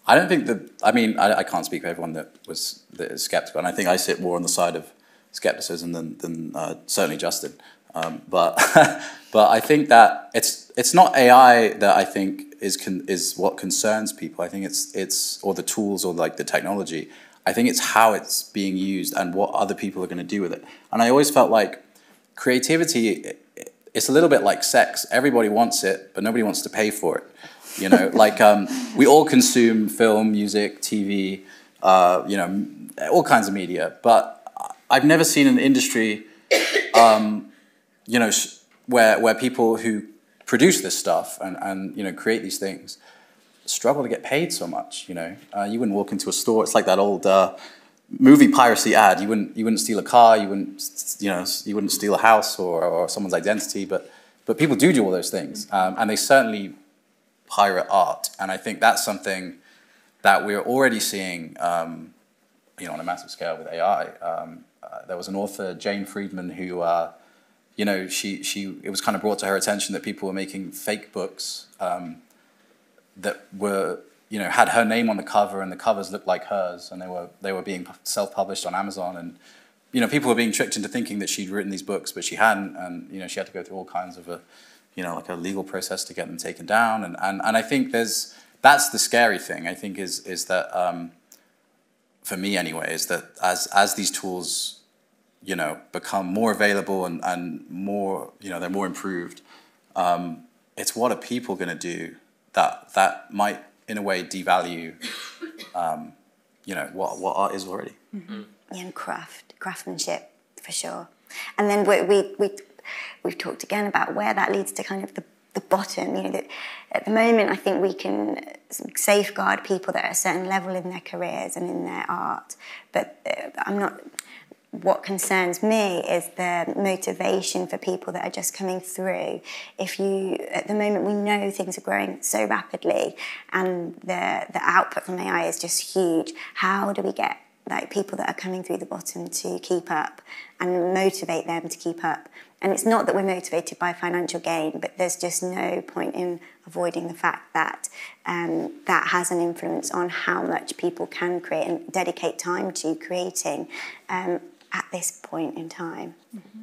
I don't think that. I mean, I, I can't speak for everyone that was that is skeptical, and I think I sit more on the side of skepticism than than uh, certainly Justin. Um, but but I think that it's it's not AI that I think is con- is what concerns people. I think it's it's or the tools or like the technology. I think it's how it's being used and what other people are going to do with it. And I always felt like creativity. It's a little bit like sex. Everybody wants it, but nobody wants to pay for it. You know, like um, we all consume film, music, TV, uh, you know, all kinds of media. But I've never seen an industry, um, you know, where where people who produce this stuff and, and you know create these things struggle to get paid so much. You know, uh, you wouldn't walk into a store. It's like that old uh, movie piracy ad. You wouldn't you wouldn't steal a car. You wouldn't you know you wouldn't steal a house or, or someone's identity. But but people do do all those things, um, and they certainly pirate art. And I think that's something that we're already seeing. Um, you know, on a massive scale with AI. Um, uh, there was an author, Jane Friedman, who uh, you know, she, she, it was kind of brought to her attention that people were making fake books um, that were, you know, had her name on the cover and the covers looked like hers and they were, they were being self-published on Amazon. And, you know, people were being tricked into thinking that she'd written these books, but she hadn't. And, you know, she had to go through all kinds of a, you know, like a legal process to get them taken down. And, and, and I think there's, that's the scary thing, I think, is, is that, um, for me anyway, is that as, as these tools you know, become more available and, and more, you know, they're more improved. Um, it's what are people going to do that that might, in a way, devalue, um, you know, what what art is already. Mm-hmm. Yeah, and craft, craftsmanship, for sure. And then we we we we've talked again about where that leads to kind of the the bottom. You know, that at the moment, I think we can safeguard people that are a certain level in their careers and in their art. But uh, I'm not what concerns me is the motivation for people that are just coming through. If you, at the moment, we know things are growing so rapidly and the, the output from AI is just huge. How do we get like people that are coming through the bottom to keep up and motivate them to keep up? And it's not that we're motivated by financial gain, but there's just no point in avoiding the fact that um, that has an influence on how much people can create and dedicate time to creating. Um, at this point in time. Mm-hmm.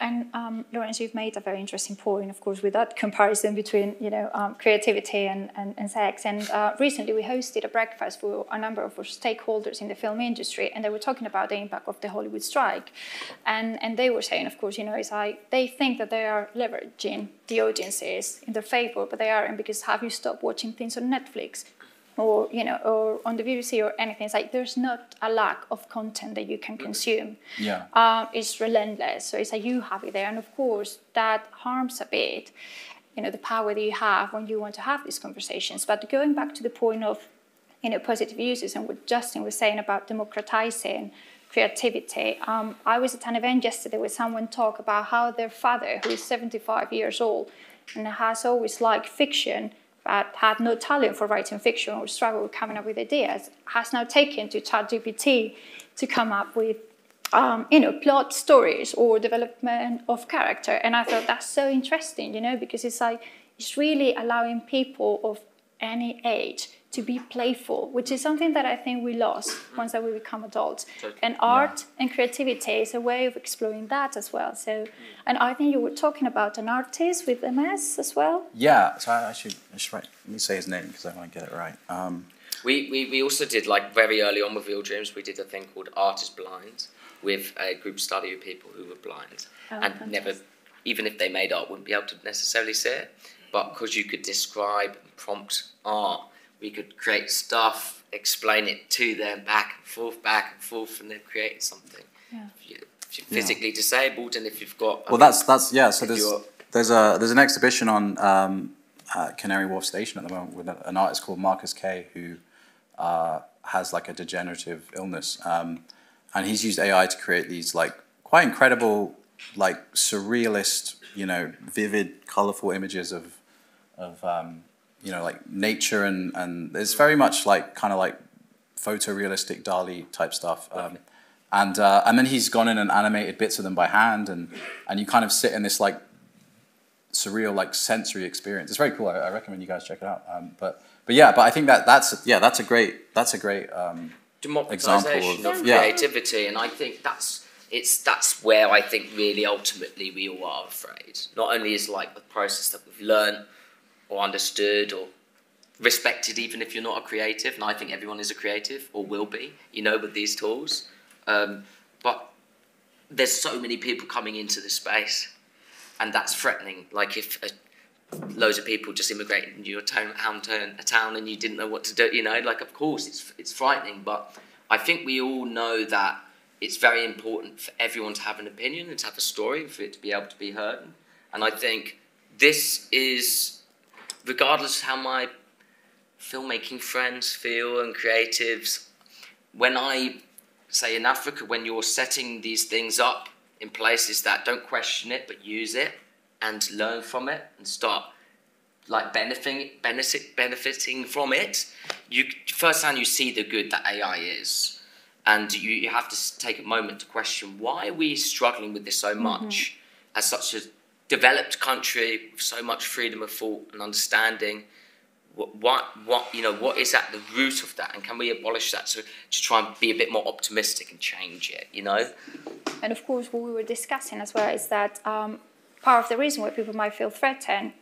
And um, Lawrence, you've made a very interesting point, of course, with that comparison between you know um, creativity and, and, and, sex. And uh, recently, we hosted a breakfast for a number of stakeholders in the film industry, and they were talking about the impact of the Hollywood strike. And and they were saying, of course, you know, it's like they think that they are leveraging the audiences in their favor, but they aren't because have you stopped watching things on Netflix? Or you know or on the BBC or anything. It's like there's not a lack of content that you can consume. Yeah, um, it's relentless. So it's like you have it there, and of course that harms a bit. You know the power that you have when you want to have these conversations. But going back to the point of you know positive uses and what Justin was saying about democratizing creativity. Um, I was at an event yesterday where someone talked about how their father, who is 75 years old and has always liked fiction, had no talent for writing fiction or struggled with coming up with ideas, has now taken to ChatGPT to come up with um, you know, plot stories or development of character. And I thought that's so interesting, you know, because it's like it's really allowing people of any age to be playful, which is something that I think we lost once that we become adults. And art yeah. and creativity is a way of exploring that as well. So, and I think you were talking about an artist with MS as well. Yeah, so I, should, I should write, let me say his name because I want to get it right. Um, we, we, we also did like very early on with Real Dreams, we did a thing called Art is Blind. with a group study of people who were blind Oh, and fantastic. never, even if they made art, wouldn't be able to necessarily see it. But because you could describe and prompt art, we could create stuff, explain it to them back and forth, back and forth, and they've something. Yeah. If, you, if you're Yeah. physically disabled and if you've got. I Well, mean, that's that's yeah. So there's there's a there's an exhibition on um, at Canary Wharf Station at the moment with a, an artist called Marcus Kay who uh, has like a degenerative illness, um, and he's used AI to create these like quite incredible, like surrealist, you know, vivid, colorful images of of um, you know like nature and and it's very much like kind of like photorealistic Dali type stuff. Um, and uh, and then he's gone in and animated bits of them by hand, and and you kind of sit in this like surreal like sensory experience. It's very cool. I, I recommend you guys check it out. Um, but but yeah, but I think that that's yeah that's a great that's a great um, example democratization of, of yeah. creativity, and I think that's it's that's where I think really ultimately we all are afraid. Not only is like the process that we've learned or understood or respected, even if you're not a creative, and I think everyone is a creative or will be, you know, with these tools. Um, but there's so many people coming into the space, and that's threatening. Like if a loads of people just immigrated into your town, town, town, a town, and you didn't know what to do. You know, like of course it's it's frightening, but I think we all know that it's very important for everyone to have an opinion and to have a story for it to be able to be heard. And I think this is, regardless of how my filmmaking friends feel and creatives, when I say in Africa, when you're setting these things up in places that don't question it but use it and learn from it and start like benefiting benefit, benefiting from it, you firsthand you see the good that AI is, and you, you have to take a moment to question why are we struggling with this so mm-hmm. much as such a developed country with so much freedom of thought and understanding. What, what, what, you know, what is at the root of that, and can we abolish that to, to try and be a bit more optimistic and change it? You know, And of course, what we were discussing as well is that um, part of the reason why people might feel threatened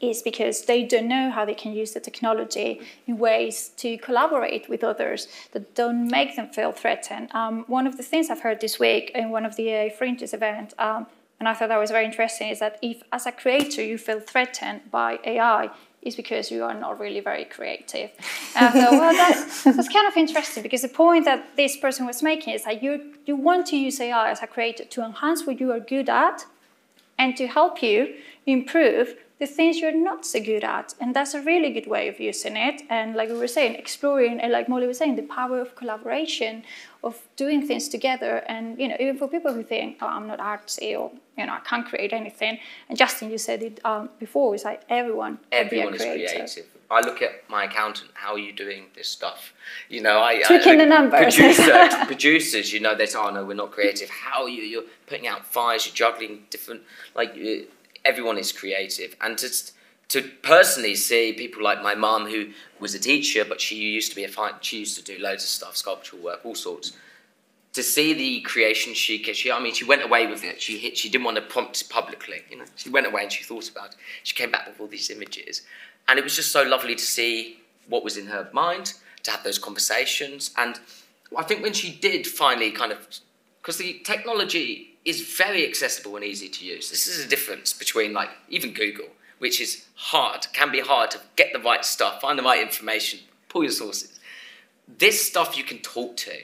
is because they don't know how they can use the technology in ways to collaborate with others that don't make them feel threatened. Um, one of the things I've heard this week in one of the AI Fringes event, um, and I thought that was very interesting, is that if as a creator you feel threatened by AI, is because you are not really very creative. And I thought, well, that's, that's kind of interesting because the point that this person was making is that you, you want to use AI as a creator to enhance what you are good at and to help you improve the things you're not so good at. And that's a really good way of using it. And like we were saying, exploring, and like Molly was saying, the power of collaboration, of doing things together. And, you know, even for people who think, oh, I'm not artsy or, you know, I can't create anything. And Justin, you said it um, before, it's like everyone can be a everyone is creative. I look at my accountant. How are you doing this stuff? You know, I Tweaking I, the numbers. Producer, producers, you know, they say, "Oh no, we're not creative." How are you? You're putting out fires. You're juggling different. Like uh, everyone is creative, and to to personally see people like my mum, who was a teacher, but she used to be a fine. She used to do loads of stuff, sculptural work, all sorts. To see the creation she, she, I mean, she went away with it. She hit, she didn't want to prompt publicly. You know, she went away and she thought about it. She came back with all these images, and it was just so lovely to see what was in her mind, to have those conversations. And I think when she did finally kind of, because the technology is very accessible and easy to use. This is a difference between like even Google, which is hard, can be hard to get the right stuff, find the right information, pull your sources. This stuff you can talk to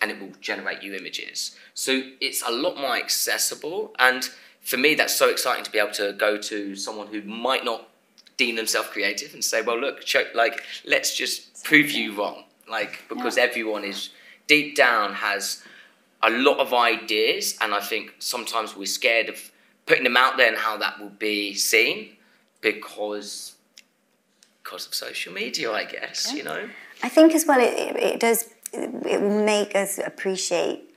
and it will generate you images. So it's a lot more accessible. And for me, that's so exciting to be able to go to someone who might not deem themselves creative and say, well, look, check, like, let's just prove you wrong. Like, because Yeah. everyone is deep down has a lot of ideas. And I think sometimes we're scared of putting them out there and how that will be seen because because of social media, I guess, you know? I think as well, it, it, it does, it will make us appreciate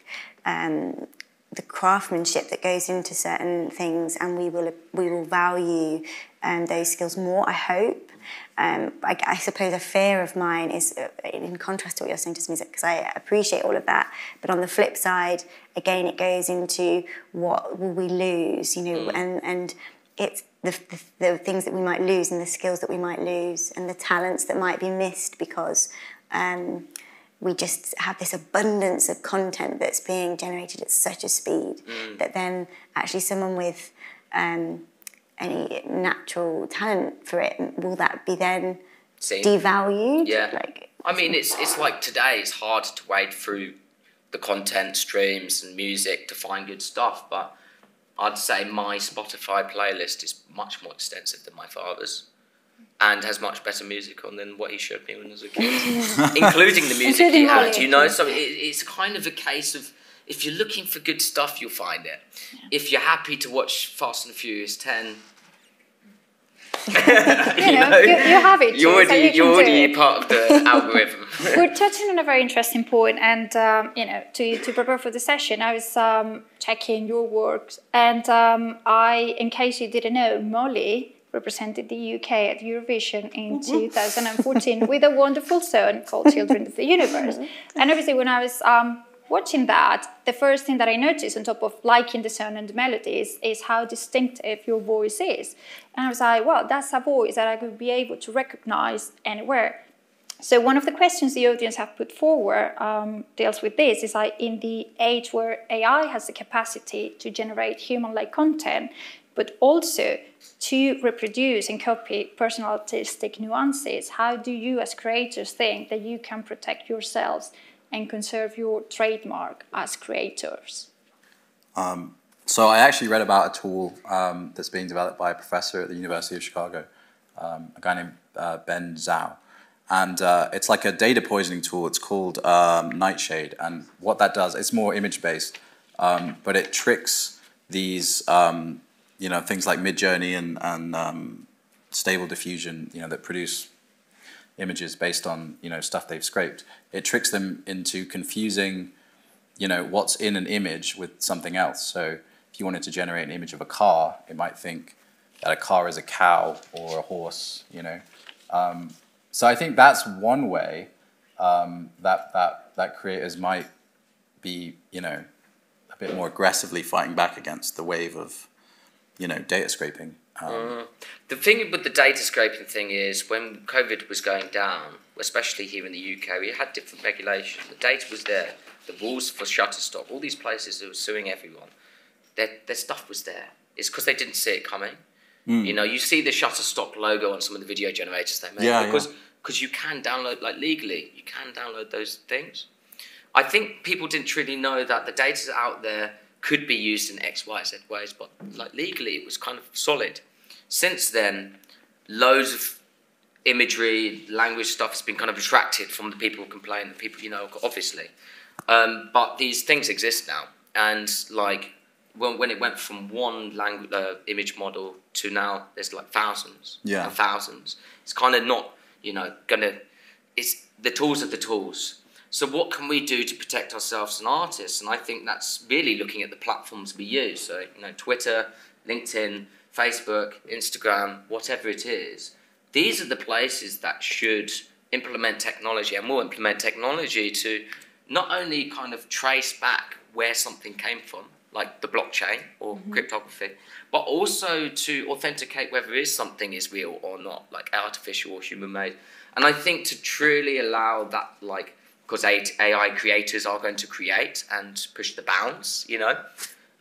um, the craftsmanship that goes into certain things, and we will we will value um, those skills more. I hope. Um, I, I suppose a fear of mine is uh, in contrast to what you're saying to me, because I appreciate all of that. But on the flip side, again, it goes into what will we lose, you know, and and it's the, the, the things that we might lose and the skills that we might lose and the talents that might be missed because um, we just have this abundance of content that's being generated at such a speed Mm. that then actually someone with um, any natural talent for it will that be then Seen. devalued? Yeah. Like, I mean, it's it's like today. It's hard to wade through the content streams and music to find good stuff, but I'd say my Spotify playlist is much more extensive than my father's. And has much better music on than what he showed me when I was a kid, including the music he had. You know, so it, it's kind of a case of if you're looking for good stuff, you'll find it. If you're happy to watch Fast and Furious Ten, You know, you, you have it. you're too, so already you you're already part of the algorithm. We're touching on a very interesting point, and um, you know, to, to prepare for the session, I was um, checking your work, and um, I, in case you didn't know, Molly represented the UK at Eurovision in 2014 with a wonderful song called "Children of the Universe," and obviously, when I was um, watching that, the first thing that I noticed, on top of liking the sound and the melodies, is how distinctive your voice is. And I was like, well, that's a voice that I could be able to recognize anywhere. So one of the questions the audience have put forward um, deals with this is like in the age where AI has the capacity to generate human-like content, but also to reproduce and copy personal artistic nuances, how do you as creators think that you can protect yourselves and conserve your trademark as creators? Um, so I actually read about a tool um, that's being developed by a professor at the University of Chicago, um, a guy named uh, Ben Zhao. And uh, it's like a data poisoning tool. It's called um, Nightshade. And what that does, it's more image-based, um, but it tricks these, um, you know, things like Midjourney and, and Stable Diffusion, you know, that produce images based on, you know, stuff they've scraped. It tricks them into confusing you know what's in an image with something else. So if you wanted to generate an image of a car, it might think that a car is a cow or a horse. You know, um, so I think that's one way um, that that that creators might be you know a bit more aggressively fighting back against the wave of you know data scraping. Um, Mm. The thing with the data scraping thing is when COVID was going down, especially here in the UK, we had different regulation. The data was there, the rules for Shutterstock, all these places that were suing everyone, their, their stuff was there. It's because they didn't see it coming. Mm. You know, you see the Shutterstock logo on some of the video generators they make Yeah, because yeah. because you can download like legally, you can download those things. I think people didn't truly know that the data's out there could be used in X, Y, Z ways, but like legally it was kind of solid. Since then, loads of imagery, language stuff has been kind of retracted from the people who complain, the people you know, obviously. Um, but these things exist now, and like when, when it went from one language uh, image model to now, there's like thousands Yeah. and thousands. It's kind of not, you know, gonna. It's the tools are the tools. So what can we do to protect ourselves as artists? And I think that's really looking at the platforms we use. So you know, Twitter, LinkedIn, Facebook, Instagram, whatever it is. These are the places that should implement technology and will implement technology to not only kind of trace back where something came from, like the blockchain or mm-hmm. cryptography, but also to authenticate whether is something is real or not, like artificial or human made. And I think to truly allow that, like, because AI creators are going to create and push the bounds, you know,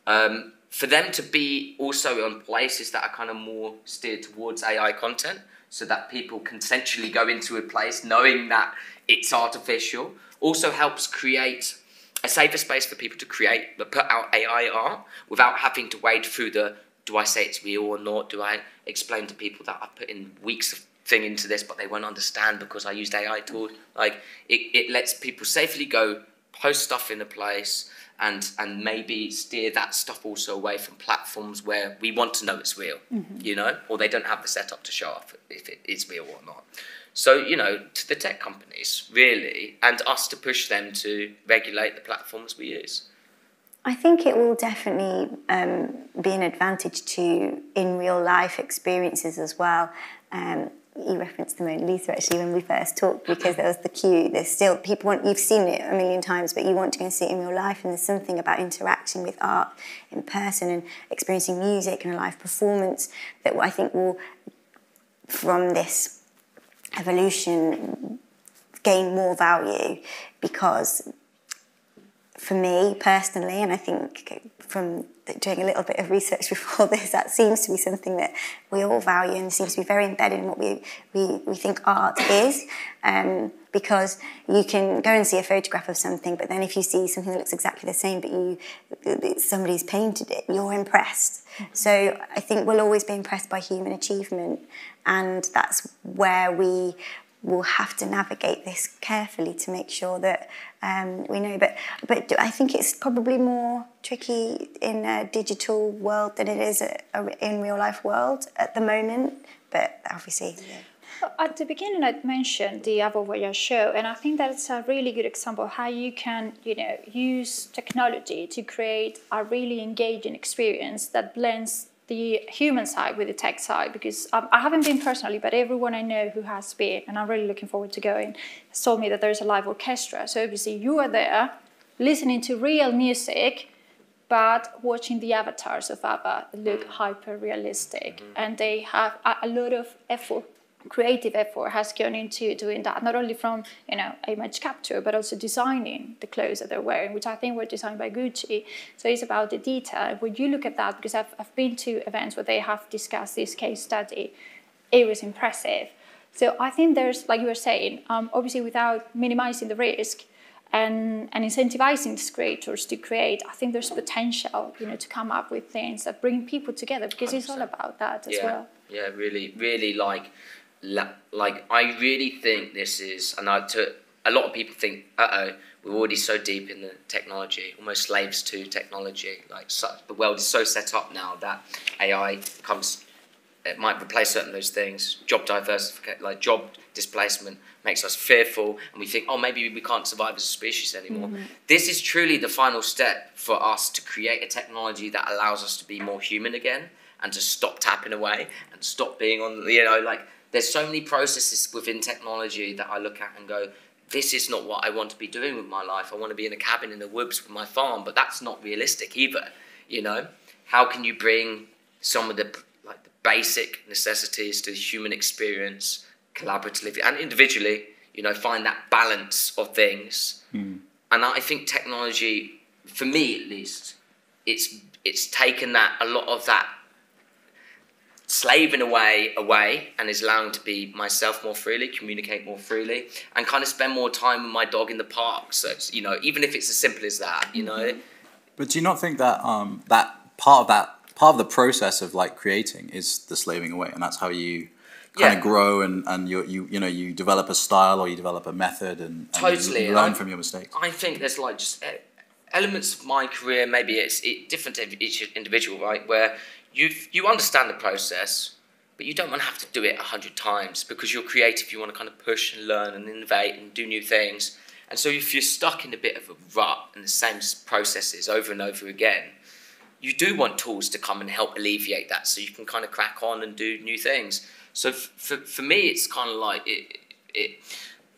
um, for them to be also on places that are kind of more steered towards AI content, so that people consensually go into a place knowing that it's artificial, also helps create a safer space for people to create, but put out AI art without having to wade through the do I say it's real or not? Do I explain to people that I've put in weeks of thing into this, but they won't understand because I used AI tools? Like it, it lets people safely go post stuff in a place and and maybe steer that stuff also away from platforms where we want to know it's real, Mhm. you know, or they don't have the setup to show off if it is real or not. So, you know, to the tech companies, really, and us to push them to regulate the platforms we use. I think it will definitely um, be an advantage to in real life experiences as well. Um, you referenced the Mona Lisa actually when we first talked because there was the queue. There's still people want you've seen it a million times, but you want to go and see it in real life. And there's something about interacting with art in person and experiencing music and a live performance that I think will, from this evolution, gain more value because for me personally, and I think from doing a little bit of research before this, that seems to be something that we all value and seems to be very embedded in what we, we, we think art is. Um, because you can go and see a photograph of something, but then if you see something that looks exactly the same, but you somebody's painted it, you're impressed. So I think we'll always be impressed by human achievement, and that's where we will have to navigate this carefully to make sure that um, we know. But but I think it's probably more tricky in a digital world than it is a, a, in real life world at the moment. But obviously. Yeah. At the beginning, I mentioned the ABBA Voyage show, and I think that's a really good example how you can, you know, use technology to create a really engaging experience that blends the human side with the tech side because I haven't been personally, but everyone I know who has been, and I'm really looking forward to going, has told me that there's a live orchestra. So obviously you are there listening to real music, but watching the avatars of ABBA look hyper realistic, mm-hmm. and they have a lot of effort creative effort has gone into doing that, not only from you know image capture, but also designing the clothes that they're wearing, which I think were designed by Gucci. So it's about the detail. When you look at that, because I've, I've been to events where they have discussed this case study, it was impressive. So I think there's, like you were saying, um, obviously without minimizing the risk, and, and incentivizing these creators to create, I think there's potential, you know, to come up with things that bring people together because 100%. it's all about that as yeah. well. Yeah, really, really like like I really think this is, and I to a lot of people think, uh oh, we're already so deep in the technology, almost slaves to technology. Like so, the world is so set up now that AI comes, it might replace certain of those things. Job diversification, like job displacement, makes us fearful, and we think, oh, maybe we can't survive as a species anymore. Mm-hmm. This is truly the final step for us to create a technology that allows us to be more human again and to stop tapping away and stop being on, you know, like there's so many processes within technology that I look at and go, this is not what I want to be doing with my life. I want to be in a cabin in the woods with my farm, but that's not realistic either. You know, how can you bring some of the like the basic necessities to the human experience collaboratively and individually? You know, find that balance of things. Mm. And I think technology, for me at least, it's it's taken that a lot of that slaving away away and is allowing to be myself more freely, communicate more freely, and kind of spend more time with my dog in the park. So you know, even if it's as simple as that, you know. Mm-hmm. But do you not think that um, that part of that part of the process of like creating is the slaving away, and that's how you kind yeah. of grow and, and you, you you know you develop a style or you develop a method and, and totally learn from your mistakes. I think there's like just elements of my career. Maybe it's it, different to each individual, right? Where you you understand the process, but you don't want to have to do it a hundred times because you're creative. You want to kind of push and learn and innovate and do new things. And so if you're stuck in a bit of a rut and the same processes over and over again, you do want tools to come and help alleviate that so you can kind of crack on and do new things. So for, for me, it's kind of like it, it,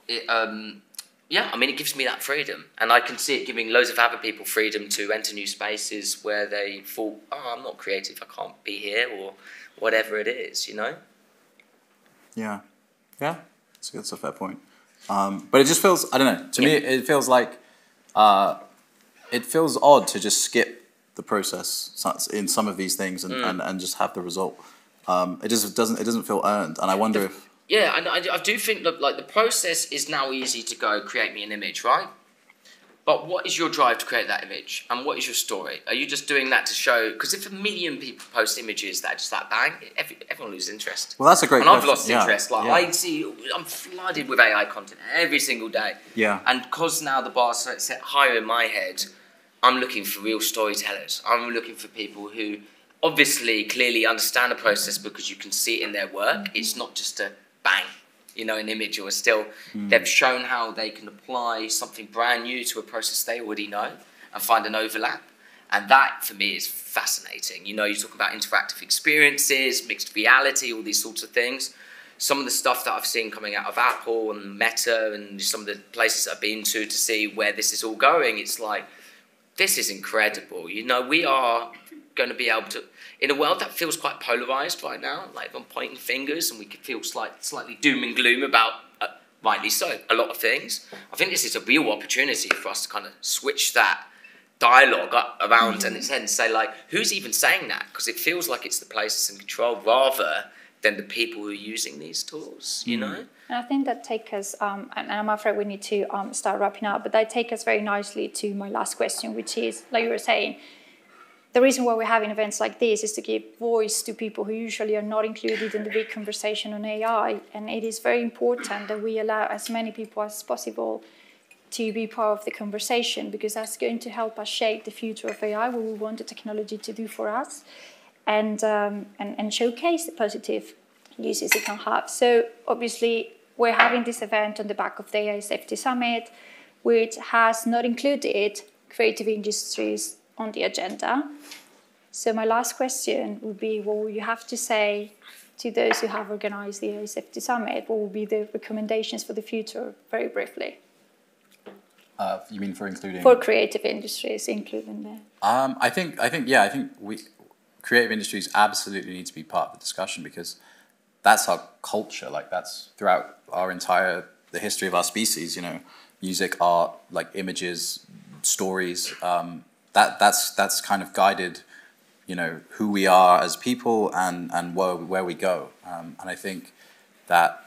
it um, yeah, I mean, it gives me that freedom. And I can see it giving loads of other people freedom to enter new spaces where they thought, oh, I'm not creative, I can't be here, or whatever it is, you know? Yeah. Yeah, that's, that's a fair point. Um, but it just feels, I don't know, to yeah. me, it feels like uh, it feels odd to just skip the process in some of these things and, mm. and, and just have the result. Um, it just doesn't, it doesn't feel earned. And I wonder if yeah, I, I, do think that like the process is now easy to go create me an image, right? But what is your drive to create that image, and what is your story? Are you just doing that to show? Because if a million people post images that are just that bang, every, everyone loses interest. Well, that's a great. And question. I've lost yeah. interest. Like yeah. I see, I'm flooded with AI content every single day. Yeah. And because now the bar set higher in my head, I'm looking for real storytellers. I'm looking for people who obviously clearly understand the process because you can see it in their work. It's not just a bang, you know, an image or a still. Mm. They've shown how they can apply something brand new to a process they already know and find an overlap. And that for me is fascinating. You know, you talk about interactive experiences, mixed reality, all these sorts of things. Some of the stuff that I've seen coming out of Apple and Meta and some of the places I've been to to see where this is all going, it's like, this is incredible. You know, we are going to be able to in a world that feels quite polarized right now, like I'm pointing fingers and we could feel slight, slightly doom and gloom about uh, rightly so, a lot of things. I think this is a real opportunity for us to kind of switch that dialogue around mm-hmm. and its head and say like, who's even saying that? Because it feels like it's the places in control rather than the people who are using these tools, you mm. know? And I think that takes us, um, and I'm afraid we need to um, start wrapping up, but that takes us very nicely to my last question, which is, like you were saying, the reason why we're having events like this is to give voice to people who usually are not included in the big conversation on AI. And it is very important that we allow as many people as possible to be part of the conversation because that's going to help us shape the future of AI, what we want the technology to do for us, and, um, and, and showcase the positive uses it can have. So obviously, we're having this event on the back of the AI Safety Summit, which has not included creative industries on the agenda. So my last question would be, what will you have to say to those who have organized the AI Safety Summit? What will be the recommendations for the future, very briefly? Uh, you mean for including for creative industries, including there? Um, I think I think yeah, I think we creative industries absolutely need to be part of the discussion because that's our culture. Like that's throughout our entire the history of our species. You know, music, art, like images, stories. Um, that that's that's kind of guided, you know, who we are as people and and where where we go. Um, and I think that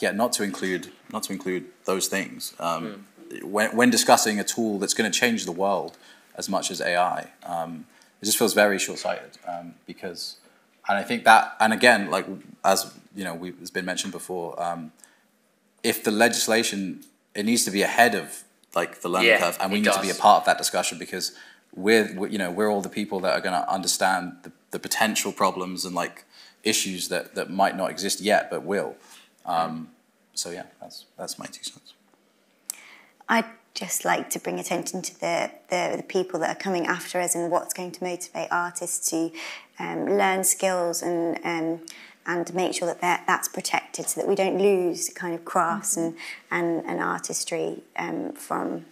yeah, not to include not to include those things um, mm. when when discussing a tool that's going to change the world as much as AI. Um, it just feels very short-sighted um, because, and I think that, and again, like as you know, we, it's been mentioned before, um, if the legislation it needs to be ahead of like the learning yeah, curve, and we need does. to be a part of that discussion because we're, you know we're all the people that are going to understand the, the potential problems and like issues that, that might not exist yet but will. Um, so yeah, that's that's my two cents. I'd just like to bring attention to the, the, the people that are coming after us and what's going to motivate artists to um, learn skills and um, and make sure that that's protected so that we don't lose kind of crafts mm-hmm. and, and, and artistry um, from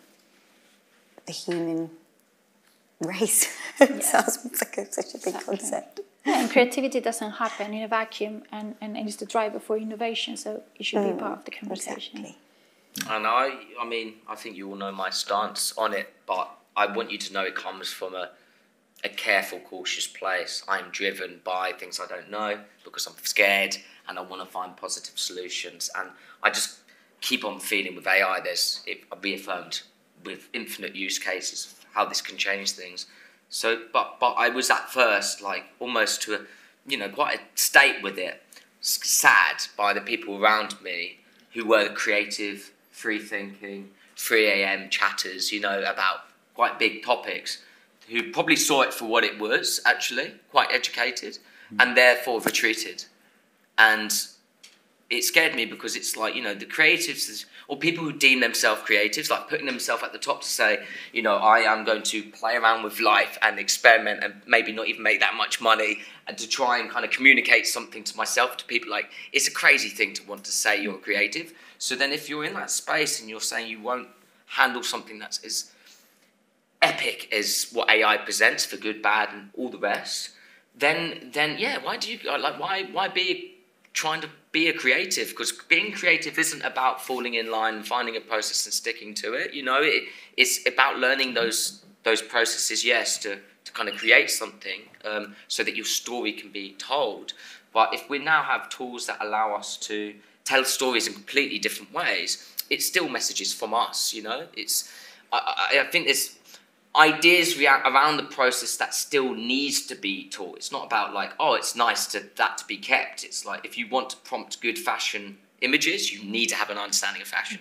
the human race. it sounds like a, such a big exactly. concept. Yeah, and creativity doesn't happen in a vacuum, and, and it's the driver for innovation, so it should mm, be part of the conversation. Exactly. And I, I mean, I think you all know my stance on it, but I want you to know it comes from a, a careful, cautious place. I'm driven by things I don't know because I'm scared and I want to find positive solutions. And I just keep on feeling with AI, there's it reaffirmed with infinite use cases how this can change things. So, but but I was at first like almost to a, you know, quite a state with it, sad by the people around me who were creative, free thinking, 3 a.m. chatters, you know, about quite big topics, who probably saw it for what it was actually, quite educated, mm. and therefore retreated. And it scared me because it's like, you know, the creatives or people who deem themselves creatives, like putting themselves at the top to say, you know, I am going to play around with life and experiment and maybe not even make that much money and to try and kind of communicate something to myself, to people like, it's a crazy thing to want to say you're creative. So then if you're in that space and you're saying you won't handle something that's as epic as what AI presents for good, bad, and all the rest, then then yeah, why do you like why why be trying to be a creative because being creative isn't about falling in line finding a process and sticking to it. You know, it, it's about learning those those processes. Yes, to to kind of create something um, so that your story can be told. But if we now have tools that allow us to tell stories in completely different ways, it's still messages from us. You know, it's I, I, I think there's ideas around the process that still needs to be taught. It's not about like, oh, it's nice to that to be kept. It's like if you want to prompt good fashion images, you need to have an understanding of fashion.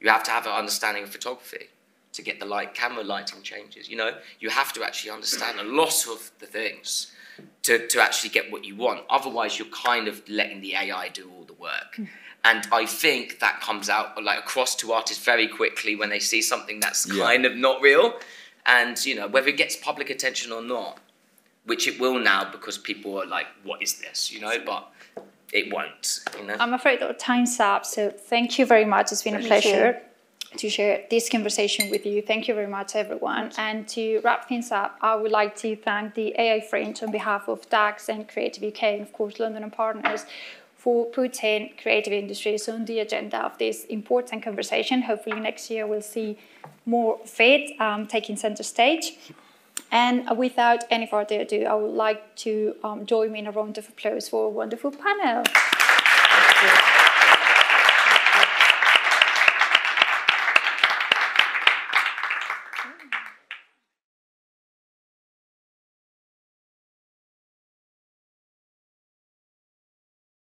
You have to have an understanding of photography to get the light camera lighting changes. You know, you have to actually understand a lot of the things to, to actually get what you want. Otherwise, you're kind of letting the AI do all the work. Hmm. And I think that comes out like across to artists very quickly when they see something that's kind of not real and you know whether it gets public attention or not, which it will now because people are like, "What is this?" You know, but it won't. You know. I'm afraid our time's up. So thank you very much. It's been thank a pleasure. You. To share this conversation with you. Thank you very much, everyone. And to wrap things up, I would like to thank the AI Fringe on behalf of DACS and Creative UK, and of course, London and Partners, for putting creative industries on the agenda of this important conversation. Hopefully next year we'll see more of it um, taking center stage. And without any further ado, I would like to um, join me in a round of applause for a wonderful panel.